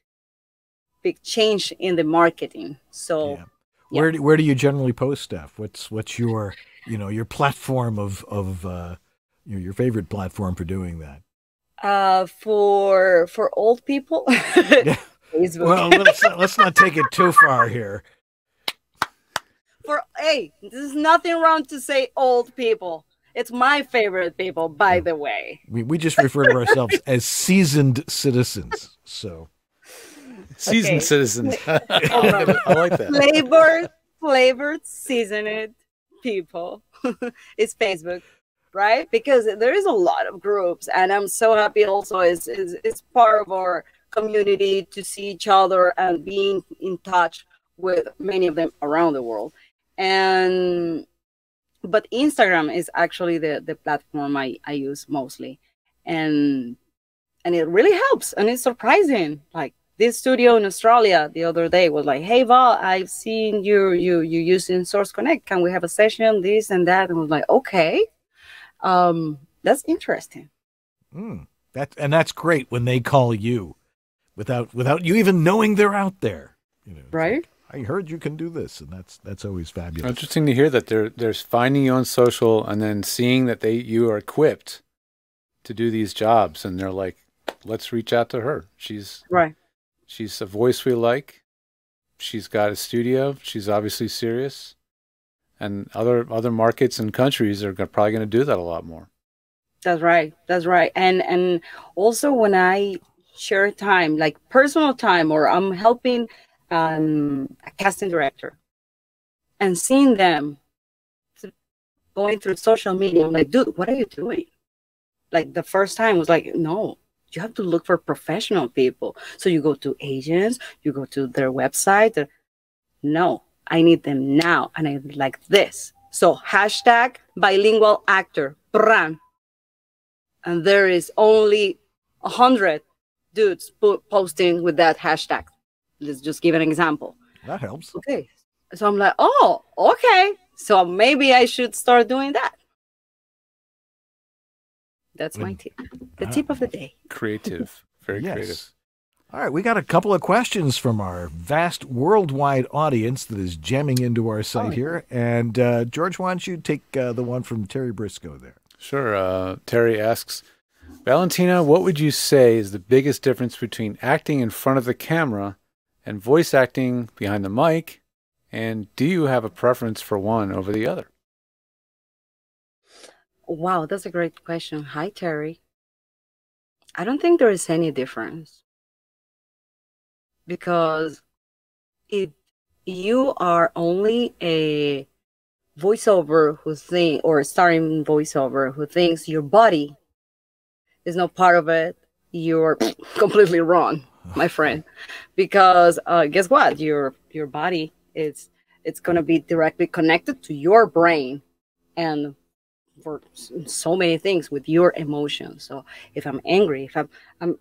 S2: big change in the marketing. So, yeah.
S1: where yeah. do, where do you generally post stuff? What's what's your you know your platform of of uh, your your favorite platform for doing that?
S2: Uh, for for old people,
S1: yeah. Facebook. Well, let's let's not take it too far here.
S2: For hey, there's nothing wrong to say old people. It's my favorite people, by the way.
S1: We we just refer to ourselves as seasoned citizens. So
S3: Seasoned okay. citizens. I like that.
S2: Flavored, flavored, seasoned people. it's Facebook, right? Because there is a lot of groups, and I'm so happy. Also, is is is part of our community to see each other and being in touch with many of them around the world. And but Instagram is actually the the platform I I use mostly, and and it really helps and it's surprising like this studio in Australia the other day was like, "Hey Val, I've seen you you you using Source Connect. Can we have a session? This and that." And I was like, "Okay, um, that's interesting."
S1: Mm, that and that's great when they call you without without you even knowing they're out there.
S2: You know, right?
S1: Like, I heard you can do this, and that's that's always fabulous.
S3: Interesting to hear that they're they're finding you on social and then seeing that they you are equipped to do these jobs, and they're like, "Let's reach out to her. She's
S2: right."
S3: She's a voice we like. She's got a studio. She's obviously serious. And other other markets and countries are probably going to do that a lot more.
S2: That's right. That's right. And and also when I share time, like personal time, or I'm helping um, a casting director, and seeing them going through social media, I'm like, dude, what are you doing? Like the first time was like, no, you have to look for professional people. So you go to agents, you go to their website. No, I need them now, and I like this. So hashtag bilingual actor, Bran. And there is only a hundred dudes po- posting with that hashtag. Let's just give an example.
S1: That helps.
S2: Okay. So I'm like, oh, okay. So maybe I should start doing that. That's my tip. The tip of the day.
S3: Creative. Very
S1: Yes.
S3: creative.
S1: All right, we got a couple of questions from our vast worldwide audience that is jamming into our site here. And uh, George, why don't you take uh, the one from Terry Briscoe there?
S3: Sure. Uh, Terry asks, Valentina, what would you say is the biggest difference between acting in front of the camera and voice acting behind the mic? And do you have a preference for one over the other?
S2: Wow, that's a great question. Hi, Terry. I don't think there is any difference because if you are only a voiceover who think or a starring voiceover who thinks your body is not part of it, you're completely wrong, my friend. Because uh, guess what? Your your body is it's gonna be directly connected to your brain and for so many things with your emotions. So if I'm angry, if I'm, I'm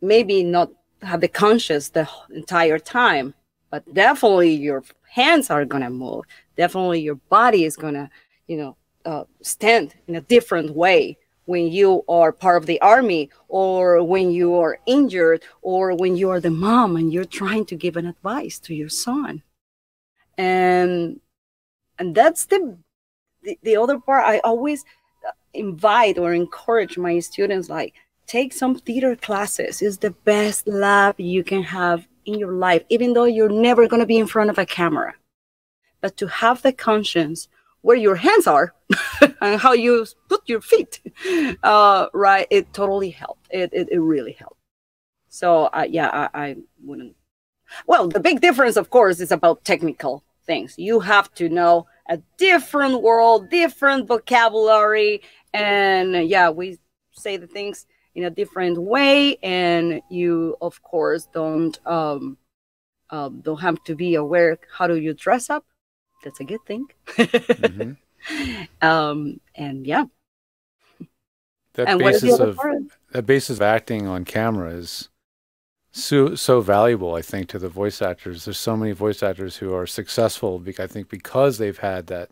S2: maybe not have the conscious the entire time, but definitely your hands are gonna move. Definitely your body is gonna, you know, uh, stand in a different way when you are part of the army or when you are injured or when you are the mom and you're trying to give an advice to your son. And and that's the the, the other part i always invite or encourage my students like take some theater classes. It's the best lab you can have in your life even though you're never going to be in front of a camera. But to have the conscience where your hands are and how you put your feet. Uh, right it totally helped. It, it, it really helped. So uh, yeah I, I wouldn't well the big difference of course is about technical things. You have to know a different world different vocabulary and yeah we say the things in a different way and you of course don't um, um don't have to be aware how do you dress up that's a good thing um and yeah
S3: That
S2: And what is the
S3: basis of that basis of acting on camera is so so valuable, I think, to the voice actors. There's so many voice actors who are successful, I think, because they've had that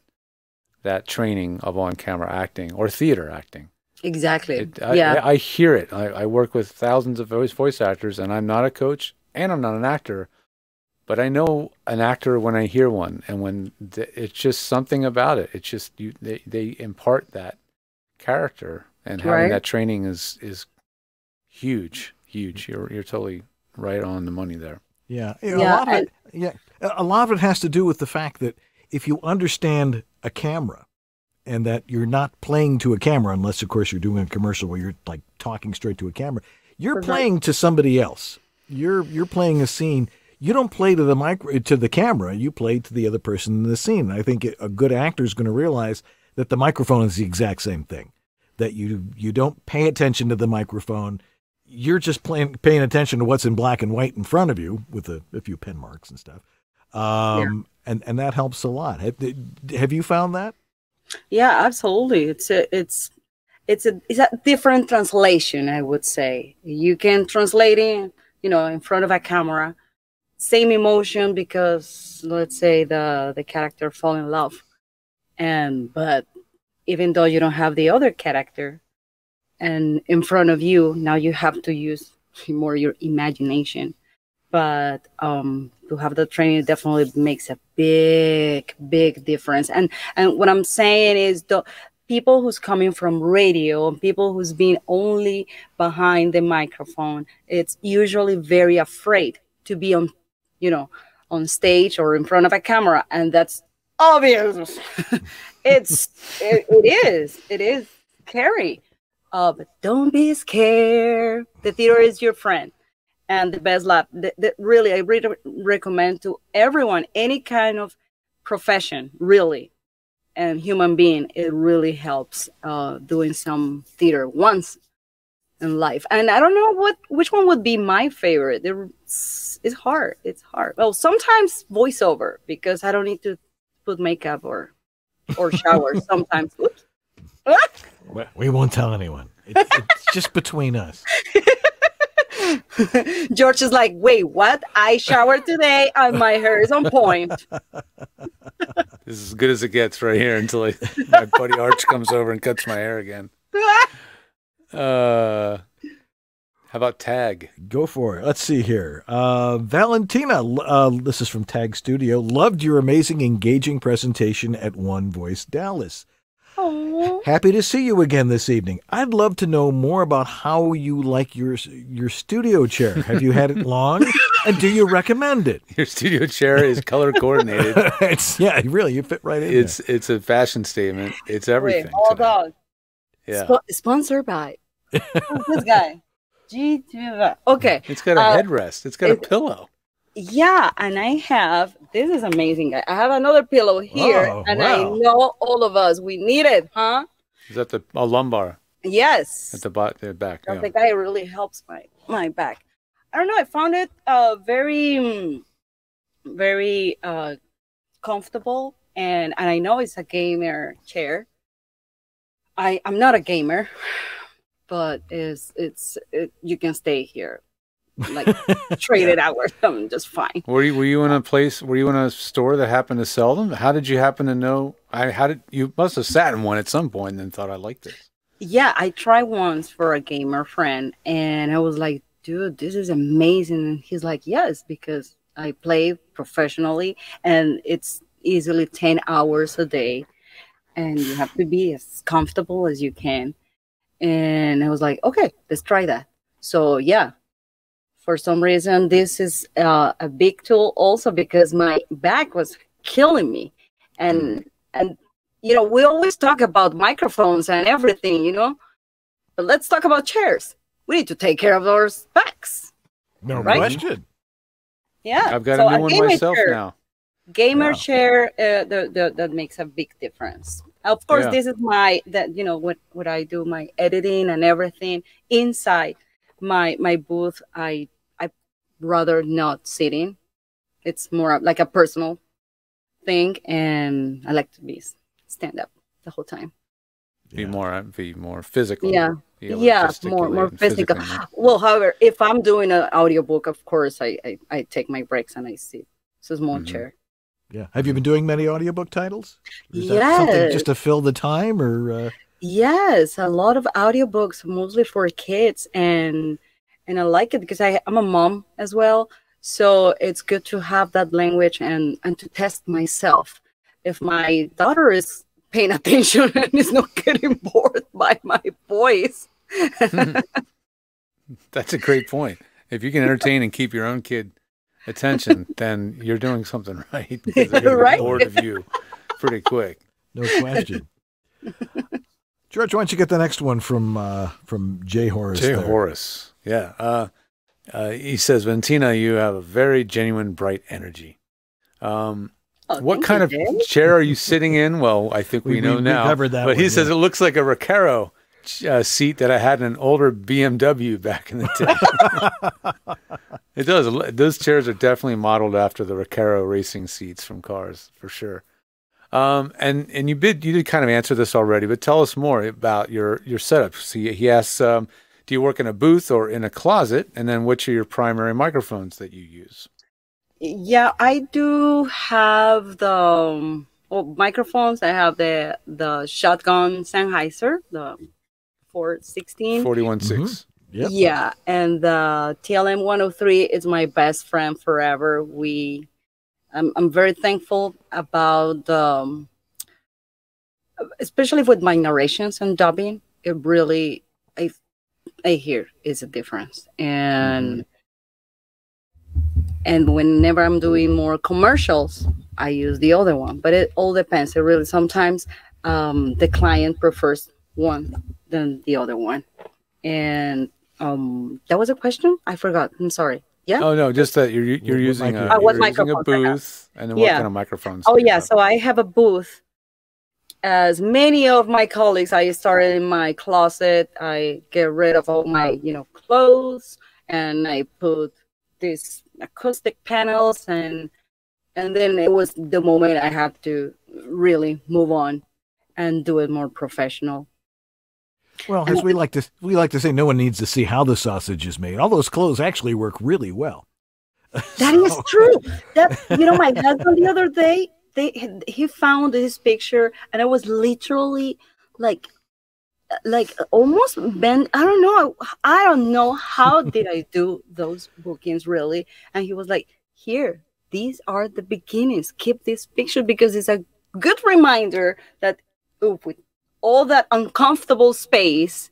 S3: that training of on camera acting or theater acting.
S2: exactly
S3: It, I,
S2: yeah
S3: I, I hear it. I, I work with thousands of voice voice actors, and I'm not a coach and I'm not an actor, but I know an actor when I hear one, and when th- it's just something about it. It's just you they they impart that character, and having
S2: Right.
S3: that training is is huge, huge. You're you're totally right on the money there.
S1: Yeah,
S2: Yeah,
S1: a lot of it, yeah, a a lot of it has to do with the fact that if you understand a camera and that you're not playing to a camera, unless of course you're doing a commercial where you're like talking straight to a camera, you're
S2: Correct.
S1: playing to somebody else. You're you're playing a scene. You don't play to the micro to the camera. You play to the other person in the scene. I think a good actor is going to realize that the microphone is the exact same thing. That you you don't pay attention to the microphone you're just playing, paying attention to what's in black and white in front of you with a, a few pen marks and stuff. Um, and, and that helps a lot. Have, have you found that?
S2: Yeah, absolutely. It's a, it's it's a it's a different translation, I would say. You can translate in, you know, in front of a camera, same emotion because let's say the the character fall in love, and but even though you don't have the other character, and in front of you, now you have to use more your imagination. But um, to have the training definitely makes a big, big difference. And and what I'm saying is the people who's coming from radio and people who's been only behind the microphone, it's usually very afraid to be on, you know, on stage or in front of a camera, and that's obvious. it's it, it is it is scary. Uh, but don't be scared. The theater is your friend and the best lab. The, the, really, I really recommend to everyone, any kind of profession, really, and human being, it really helps uh, doing some theater once in life. And I don't know what which one would be my favorite. It's, it's hard. It's hard. Well, sometimes voiceover because I don't need to put makeup or or shower. sometimes. Oops.
S1: We- We won't tell anyone. It, it's just between us.
S2: George is like, wait, what? I showered today and my hair is on point.
S3: This is as good as it gets right here until I, my buddy Arch comes over and cuts my hair again. Uh, how about tag?
S1: Go for it. Let's see here. Uh, Valentina, uh, this is from Tag Studio. Loved your amazing, engaging presentation at One Voice Dallas.
S2: Aw.
S1: Happy to see you again this evening. I'd love to know more about how you like your your studio chair. Have you had it long, and do you recommend it?
S3: Your studio chair is color coordinated.
S1: it's yeah, really, you fit right in.
S3: It's it's a fashion statement. It's everything.
S2: Wait, hold on.
S3: Yeah.
S2: Spo- sponsored by Who's this guy. G Okay.
S3: It's got a
S2: uh,
S3: headrest. It's got a pillow.
S2: Yeah, and I have this is amazing. I have another pillow here,
S3: Oh,
S2: and I know all of us we need it, huh?
S3: Is that the a lumbar
S2: Yes.
S3: at the bot the back? Yeah.
S2: the guy really helps my my back. I don't know. I found it uh very very uh comfortable and and I know it's a gamer chair. I I'm not a gamer, but it's it's it, you can stay here like trade it out or something just fine.
S3: Were you were you in a place? Were you in a store that happened to sell them? How did you happen to know? I how did you must have sat in one at some point and then thought I liked this.
S2: Yeah, I tried once for a gamer friend, and I was like, dude, this is amazing. And he's like, yes, because I play professionally, and it's easily 10 hours a day, and you have to be as comfortable as you can. And I was like, okay, let's try that. So, yeah, for some reason, this is uh, a big tool also because my back was killing me. And, and, you know, we always talk about microphones and everything, you know, but let's talk about chairs. We need to take care of our backs.
S1: No
S2: Right?
S1: question.
S2: Yeah.
S3: I've got
S2: so
S3: a new one myself
S2: chair-
S3: now.
S2: Gamer
S3: Wow.
S2: chair, uh, the, the, that makes a big difference. Of course,
S3: Yeah.
S2: this is my that you know what what I do my editing and everything inside my my booth. I I rather not sitting. It's more like a personal thing, and I like to be stand up the whole time.
S3: Be more be more physical.
S2: Yeah.
S3: Be able to
S2: Yeah, more more physical.
S3: physically-
S2: Well, however, if I'm doing an audiobook, of course, I, I I take my breaks and I sit. It's a small
S3: Mm-hmm.
S2: chair.
S1: Yeah. Have you been doing many audiobook titles? Or is that something
S2: Yes.
S1: just to fill the time, or uh,
S2: Yes, a lot of audiobooks, mostly for kids, and and I like it because I I'm a mom as well, so it's good to have that language and and to test myself. If my daughter is paying attention and is not getting bored by my voice,
S3: That's a great point. If you can entertain and keep your own kid attention, then you're doing something right. They're gonna be
S2: Right?
S3: bored of you pretty quick.
S1: no question? George, why don't you get the next one from uh, from Jay Horace?
S3: Jay
S1: there?
S3: Horace. Yeah. Uh, uh, he says, Ventina, you have a very genuine, bright energy. Um,
S2: Oh,
S3: what kind
S2: you,
S3: of
S2: Jay.
S3: chair are you sitting in? Well, I think we,
S1: We-
S3: know
S1: we- we
S3: now.
S1: covered that
S3: but he
S1: one,
S3: says it looks like a Recaro uh, seat that I had in an older BMW back in the day. it does. Those chairs are definitely modeled after the Recaro racing seats from cars, for sure. Um, and and you did you did kind of answer this already, but tell us more about your your setup. See, he asks, um, do you work in a booth or in a closet? And then which are your primary microphones that you use?
S2: Yeah, I do have the um, well, microphones. I have the the shotgun Sennheiser, the 416.
S3: Forty one six.
S1: Yep.
S2: Yeah, and the TLM 103 is my best friend forever. We, I'm, I'm very thankful about the, um, especially with my narrations and dubbing. It really, I, I hear is a difference, and and whenever I'm doing more commercials, I use the other one. But it all depends. It really sometimes um, the client prefers one than the other one, and um, that was a question. I forgot. I'm sorry. Yeah.
S3: Oh no, just that you're you're
S1: What
S3: using a,
S1: microphone?
S2: Uh, what
S3: you're using a
S2: microphones I have.
S3: booth and then
S2: Yeah.
S3: what kind of microphones?
S2: Oh yeah,
S3: have?
S2: so I have a booth, as many of my colleagues, I started in my closet. I get rid of all my, you know, clothes, and I put these acoustic panels, and and then it was the moment I had to really move on and do it more professional.
S1: Well, as we like to we like to say, no one needs to see how the sausage is made. All those clothes actually work really well.
S2: That so. is true. That you know, my husband the other day they he found this picture and I was literally like like almost bent i don't know i don't know how did i do those bookings really and he was like here these are the beginnings keep this picture because it's a good reminder that ooh, all that uncomfortable space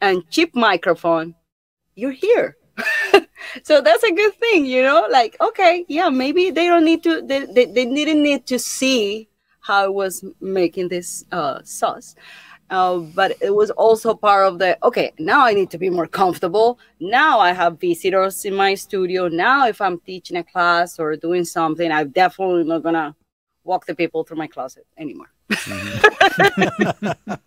S2: and cheap microphone you're here so that's a good thing, you know. Like, okay, yeah, maybe they don't need to. They they, they didn't need to see how I was making this uh, sauce. Uh, but it was also part of the okay now i need to be more comfortable now i have visitors in my studio now if i'm teaching a class or doing something i'm definitely not gonna walk the people through my closet anymore mm-hmm.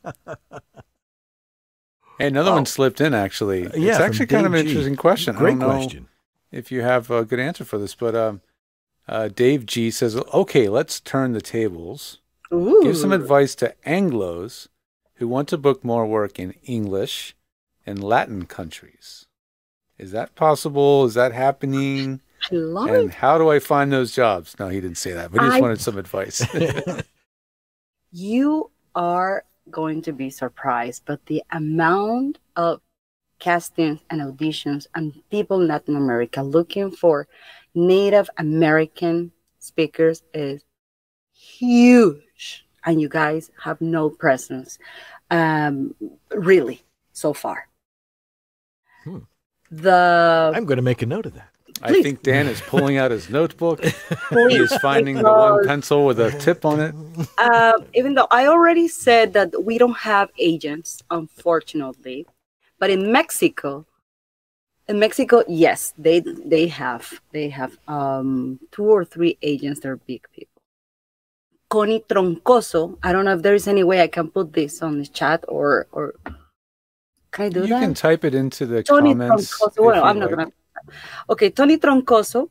S3: Hey, another oh. one slipped in actually. Uh, yeah, it's actually kind of an G. interesting question.
S1: Great question.
S3: If you have a good answer for this, but um, uh, Dave G says, "Okay, let's turn the tables. Ooh. Give some advice to Anglo's who want to book more work in English and Latin countries. Is that possible? Is that happening?
S2: I love
S3: and
S2: it.
S3: how do I find those jobs? No, he didn't say that, but he just I... wanted some advice.
S2: you are going to be surprised, but the amount of castings and auditions and people in Latin America looking for Native American speakers is huge. And you guys have no presence, um, really, so far. Hmm. The
S1: I'm going to make a note of that.
S3: I think Dan is pulling out his notebook. he is finding the one pencil with a tip on it.
S2: Uh, even though I already said that we don't have agents, unfortunately, but in Mexico, in Mexico, yes, they they have they have um, two or three agents. They're big people. Connie Troncoso. I don't know if there is any way I can put this on the chat or or can I do
S3: you
S2: that?
S3: You can type it into the Tony comments.
S2: Troncoso. Well, I'm not gonna Okay, Tony Troncoso.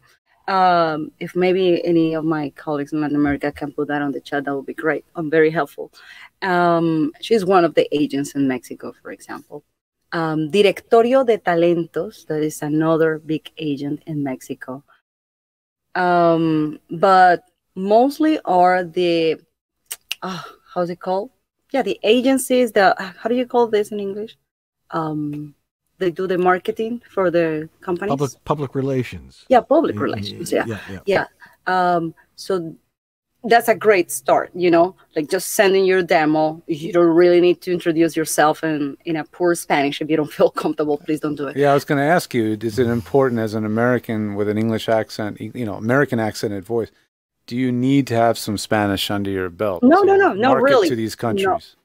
S2: Um, if maybe any of my colleagues in Latin America can put that on the chat, that would be great. I'm very helpful. Um, she's one of the agents in Mexico, for example. Um, Directorio de Talentos, that is another big agent in Mexico. Um, but mostly are the, uh, how's it called? Yeah, the agencies, the, how do you call this in English? Um, they do the marketing for the companies.
S1: Public public relations.
S2: Yeah, public yeah, relations. Yeah, yeah, yeah. yeah. Um, so that's a great start. You know, like just sending your demo. You don't really need to introduce yourself in in a poor Spanish if you don't feel comfortable. Please don't do it.
S3: Yeah, I was going to ask you: Is it important as an American with an English accent, you know, American accented voice? Do you need to have some Spanish under your belt?
S2: No, no, no, no, really.
S3: To these countries. No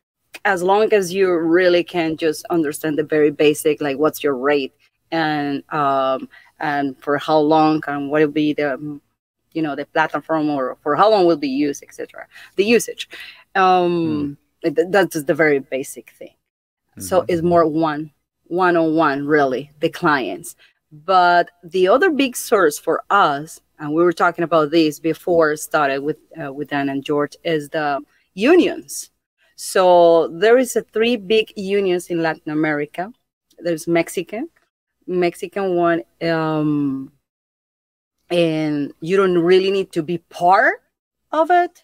S2: as long as you really can just understand the very basic, like what's your rate and um, and for how long and what will be the you know the platform or for how long will be used, etc. The usage. Um, mm. That's the very basic thing. Mm-hmm. So it's more one one on one, really, the clients. But the other big source for us, and we were talking about this before started with uh, with Dan and George, is the unions so there is a three big unions in Latin America. There's Mexican, Mexican one, um, and you don't really need to be part of it,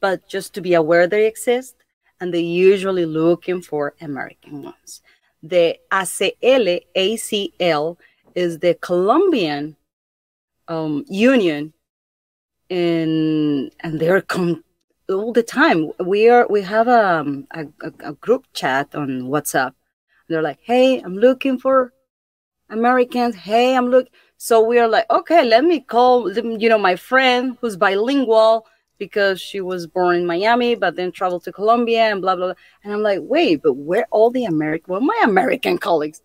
S2: but just to be aware they exist. And they're usually looking for American ones. The ACL, ACL is the Colombian um, union, in, and they're com- all the time. We are we have um, a, a, a group chat on WhatsApp. They're like, "Hey, I'm looking for Americans. Hey, I'm look." So we are like, "Okay, let me call you know my friend who's bilingual because she was born in Miami, but then traveled to Colombia and blah blah." blah. And I'm like, "Wait, but where all the American? Well, my American colleagues."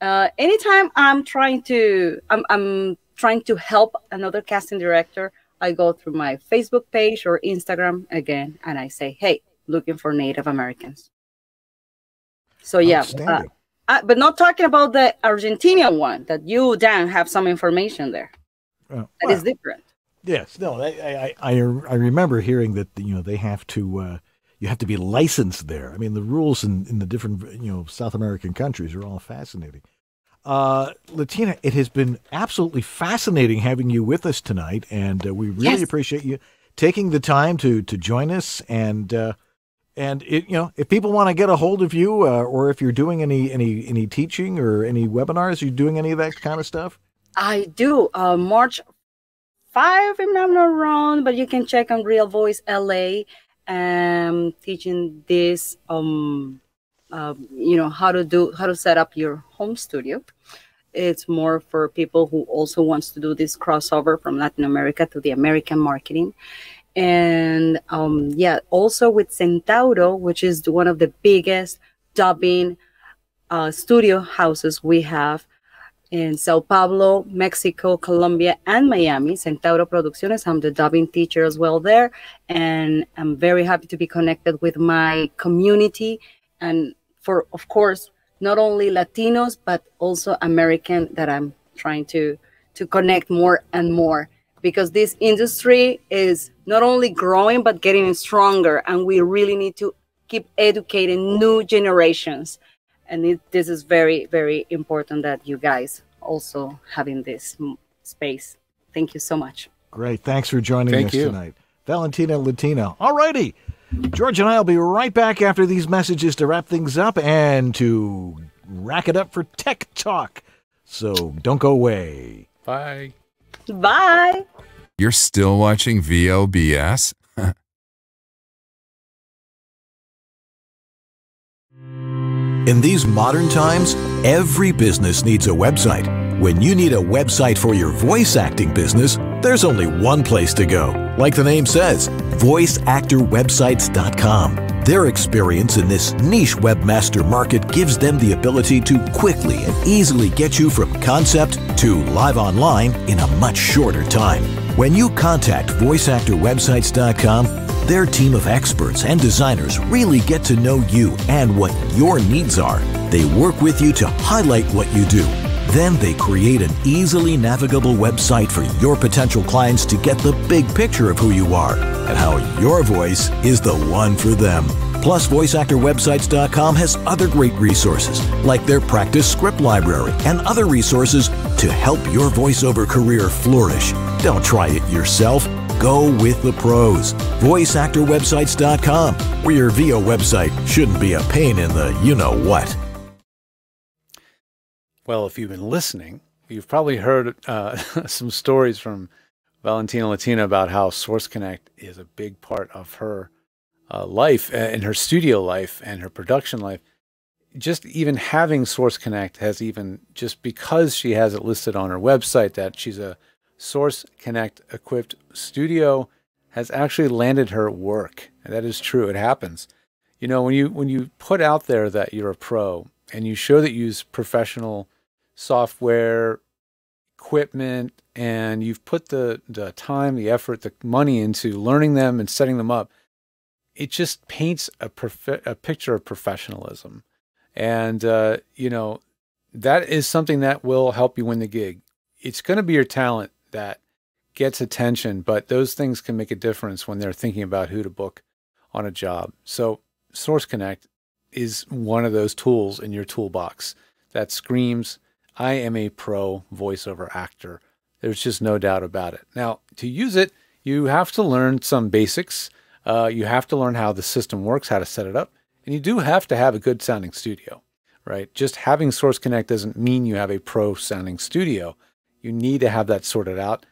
S2: Uh, anytime I'm trying to, I'm, I'm trying to help another casting director I go through my Facebook page or Instagram again and I say, hey, looking for Native Americans. So yeah, uh, uh, but not talking about the Argentinian one that you Dan have some information there.
S1: Uh,
S2: That is different.
S1: Yes, no, I, I, I, I remember hearing that you know they have to uh, you have to be licensed there. I mean, the rules in, in the different you know South American countries are all fascinating. Uh, Latyna, it has been absolutely fascinating having you with us tonight, and uh, we really
S2: Yes.
S1: appreciate you taking the time to to join us. And uh, and it, you know, if people want to get a hold of you, uh, or if you're doing any any any teaching or any webinars, are you doing any of that kind of stuff?
S2: I do. Uh, March 5, if I'm not wrong, but you can check on Real Voice LA. Um, teaching this, um, uh, you know, how to do, how to set up your home studio. It's more for people who also wants to do this crossover from Latin America to the American marketing. And um, yeah, also with Centauro, which is one of the biggest dubbing uh, studio houses we have in Sao Paulo, Mexico, Colombia, and Miami. Centauro Producciones. I'm the dubbing teacher as well there. And I'm very happy to be connected with my community and for, of course, not only Latinos, but also American that I'm trying to, to connect more and more because this industry is not only growing, but getting stronger. And we really need to keep educating new generations and it, this is very very important that you guys also having this space thank you so much
S1: Great. Thanks for joining
S3: Thank
S1: us
S3: you.
S1: tonight. Valentina Latyna. All righty. George and I will be right back after these messages to wrap things up and to rack it up for Tech Talk. So don't go away.
S3: Bye.
S2: bye
S16: You're still watching VOBS?
S5: In these modern times, every business needs a website. When you need a website for your voice acting business, there's only one place to go. Like the name says, voiceactorwebsites.com. Their experience in this niche webmaster market gives them the ability to quickly and easily get you from concept to live online in a much shorter time. When you contact voiceactorwebsites.com, their team of experts and designers really get to know you and what your needs are. They work with you to highlight what you do. Then they create an easily navigable website for your potential clients to get the big picture of who you are and how your voice is the one for them. Plus, VoiceActorWebsites.com has other great resources, like their practice script library and other resources to help your voiceover career flourish. Don't try it yourself. Go with the pros. VoiceActorWebsites.com, where your VO website shouldn't be a pain in the you know what.
S3: Well, if you've been listening, you've probably heard uh, some stories from Valentina Latyna about how Source Connect is a big part of her uh, life and her studio life and her production life. Just even having Source Connect has even just because she has it listed on her website that she's a Source Connect equipped studio has actually landed her work. And that is true. It happens. You know, when you when you put out there that you're a pro and you show that you use professional software, equipment, and you've put the the time, the effort, the money into learning them and setting them up, it just paints a a picture of professionalism. And uh, you know, that is something that will help you win the gig. It's going to be your talent that gets attention, but those things can make a difference when they're thinking about who to book on a job. So Source Connect is one of those tools in your toolbox that screams, I am a pro voiceover actor. There's just no doubt about it. Now, to use it, you have to learn some basics. Uh, you have to learn how the system works, how to set it up, and you do have to have a good sounding studio, right? Just having Source Connect doesn't mean you have a pro sounding studio. You need to have that sorted out.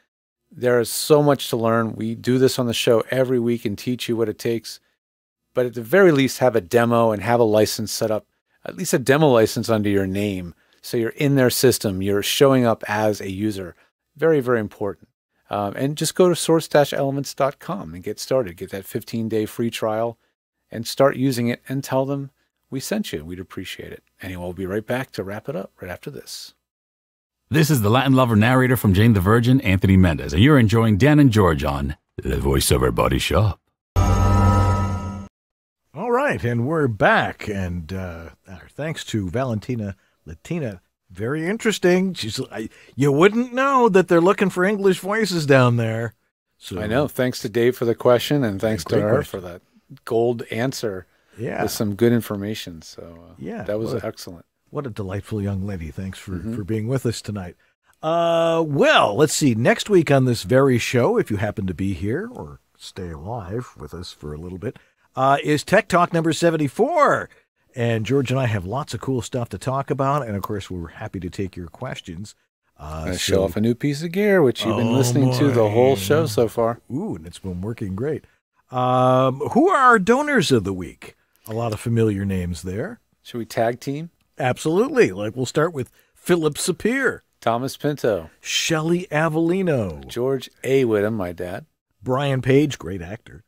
S3: There is so much to learn. We do this on the show every week and teach you what it takes. But at the very least, have a demo and have a license set up, at least a demo license under your name. So you're in their system, you're showing up as a user. Very, very important. Um, and just go to source-elements.com and get started. Get that 15 day free trial and start using it and tell them we sent you. We'd appreciate it. Anyway, we'll be right back to wrap it up right after this.
S17: This is the Latin lover narrator from Jane the Virgin, Anthony Mendez, and you're enjoying Dan and George on The Voiceover Body Shop.
S1: All right, and we're back, and uh, our thanks to Valentina Latyna. Very interesting. She's, I, you wouldn't know that they're looking for English voices down there. So
S3: I know. Thanks to Dave for the question, and thanks to her
S1: question.
S3: for that gold answer.
S1: Yeah.
S3: with some good information. So uh,
S1: Yeah,
S3: that was
S1: what a-
S3: excellent.
S1: What a delightful young lady. Thanks for,
S3: Mhm.
S1: for being with us tonight. Uh, well, let's see. Next week on this very show, if you happen to be here or stay alive with us for a little bit, uh, is Tech Talk number 74. And George and I have lots of cool stuff to talk about. And of course, we're happy to take your questions. Uh, so-
S3: show off a new piece of gear, which you've been
S1: Oh,
S3: listening to the whole show so far.
S1: Ooh, and it's been working great. Um, who are our donors of the week? A lot of familiar names there.
S3: Should we tag team?
S1: Absolutely. Like we'll start with Philip Sapir,
S3: Thomas Pinto,
S1: Shelley Avellino,
S3: George A. Whittam, my dad,
S1: Brian Page, great actor,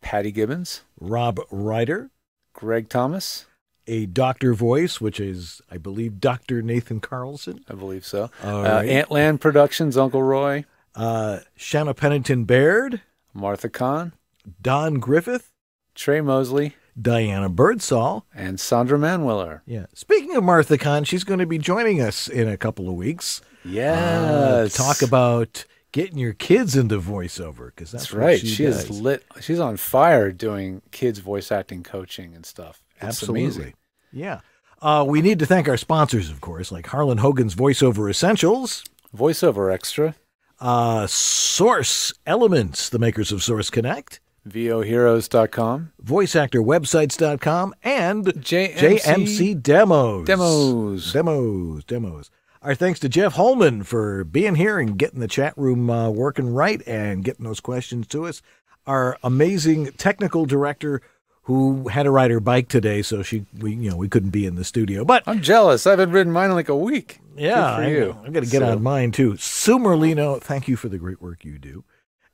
S3: Patty Gibbons,
S1: Rob Ryder,
S3: Greg Thomas,
S1: a doctor voice, which is, I believe, Dr. Nathan Carlson.
S3: I believe so.
S1: All
S3: uh,
S1: right.
S3: Antland Productions, Uncle Roy,
S1: Uh, Shanna Pennington Baird,
S3: Martha Kahn,
S1: Don Griffith,
S3: Trey Mosley,
S1: Diana Birdsall.
S3: and Sandra Manwiller.
S1: Yeah. Speaking of Martha Kahn, she's going to be joining us in a couple of weeks. uh, to
S3: Yes.
S1: talk about getting your kids into voiceover because that's,
S3: That's right.
S1: She,
S3: She, is lit. She's on fire doing kids voice acting coaching and stuff. It's
S1: Absolutely.
S3: amazing.
S1: Yeah. Uh, we need to thank our sponsors, of course, like Harlan Hogan's Voiceover Essentials,
S3: Voiceover Extra,
S1: uh, Source Elements, the makers of Source Connect,
S3: VOHeroes.com,
S1: VoiceActorWebsites.com, and
S3: JMC
S1: JMC Demos.
S3: Demos.
S1: Demos. Demos. Our thanks to Jeff Holman for being here and getting the chat room uh, working right and getting those questions to us. Our amazing technical director who had to ride her bike today, so she we you know we couldn't be in the studio. But
S3: I'm jealous. I haven't ridden mine in like a week.
S1: yeah, I, going to get
S3: So-
S1: on mine too. Sumerlino, thank you for the great work you do.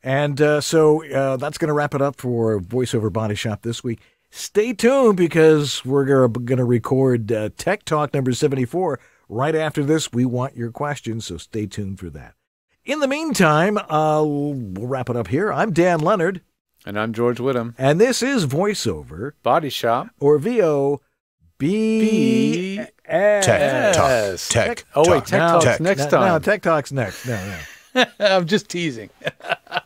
S1: And uh, so uh, that's going to wrap it up for VoiceOver Body Shop this week. Stay tuned because we're going to record uh, Tech Talk number 74 right after this. We want your questions, so stay tuned for that. In the meantime, uh, we'll wrap it up here. I'm Dan Lenard,
S3: And I'm George Whittam.
S1: and this is VoiceOver
S3: Body Shop.
S1: or VO B
S7: Tech Talk. Tech
S3: Oh, wait, Tech Talk's next time.
S1: No, Tech Talk's next. No, no.
S3: I'm just teasing.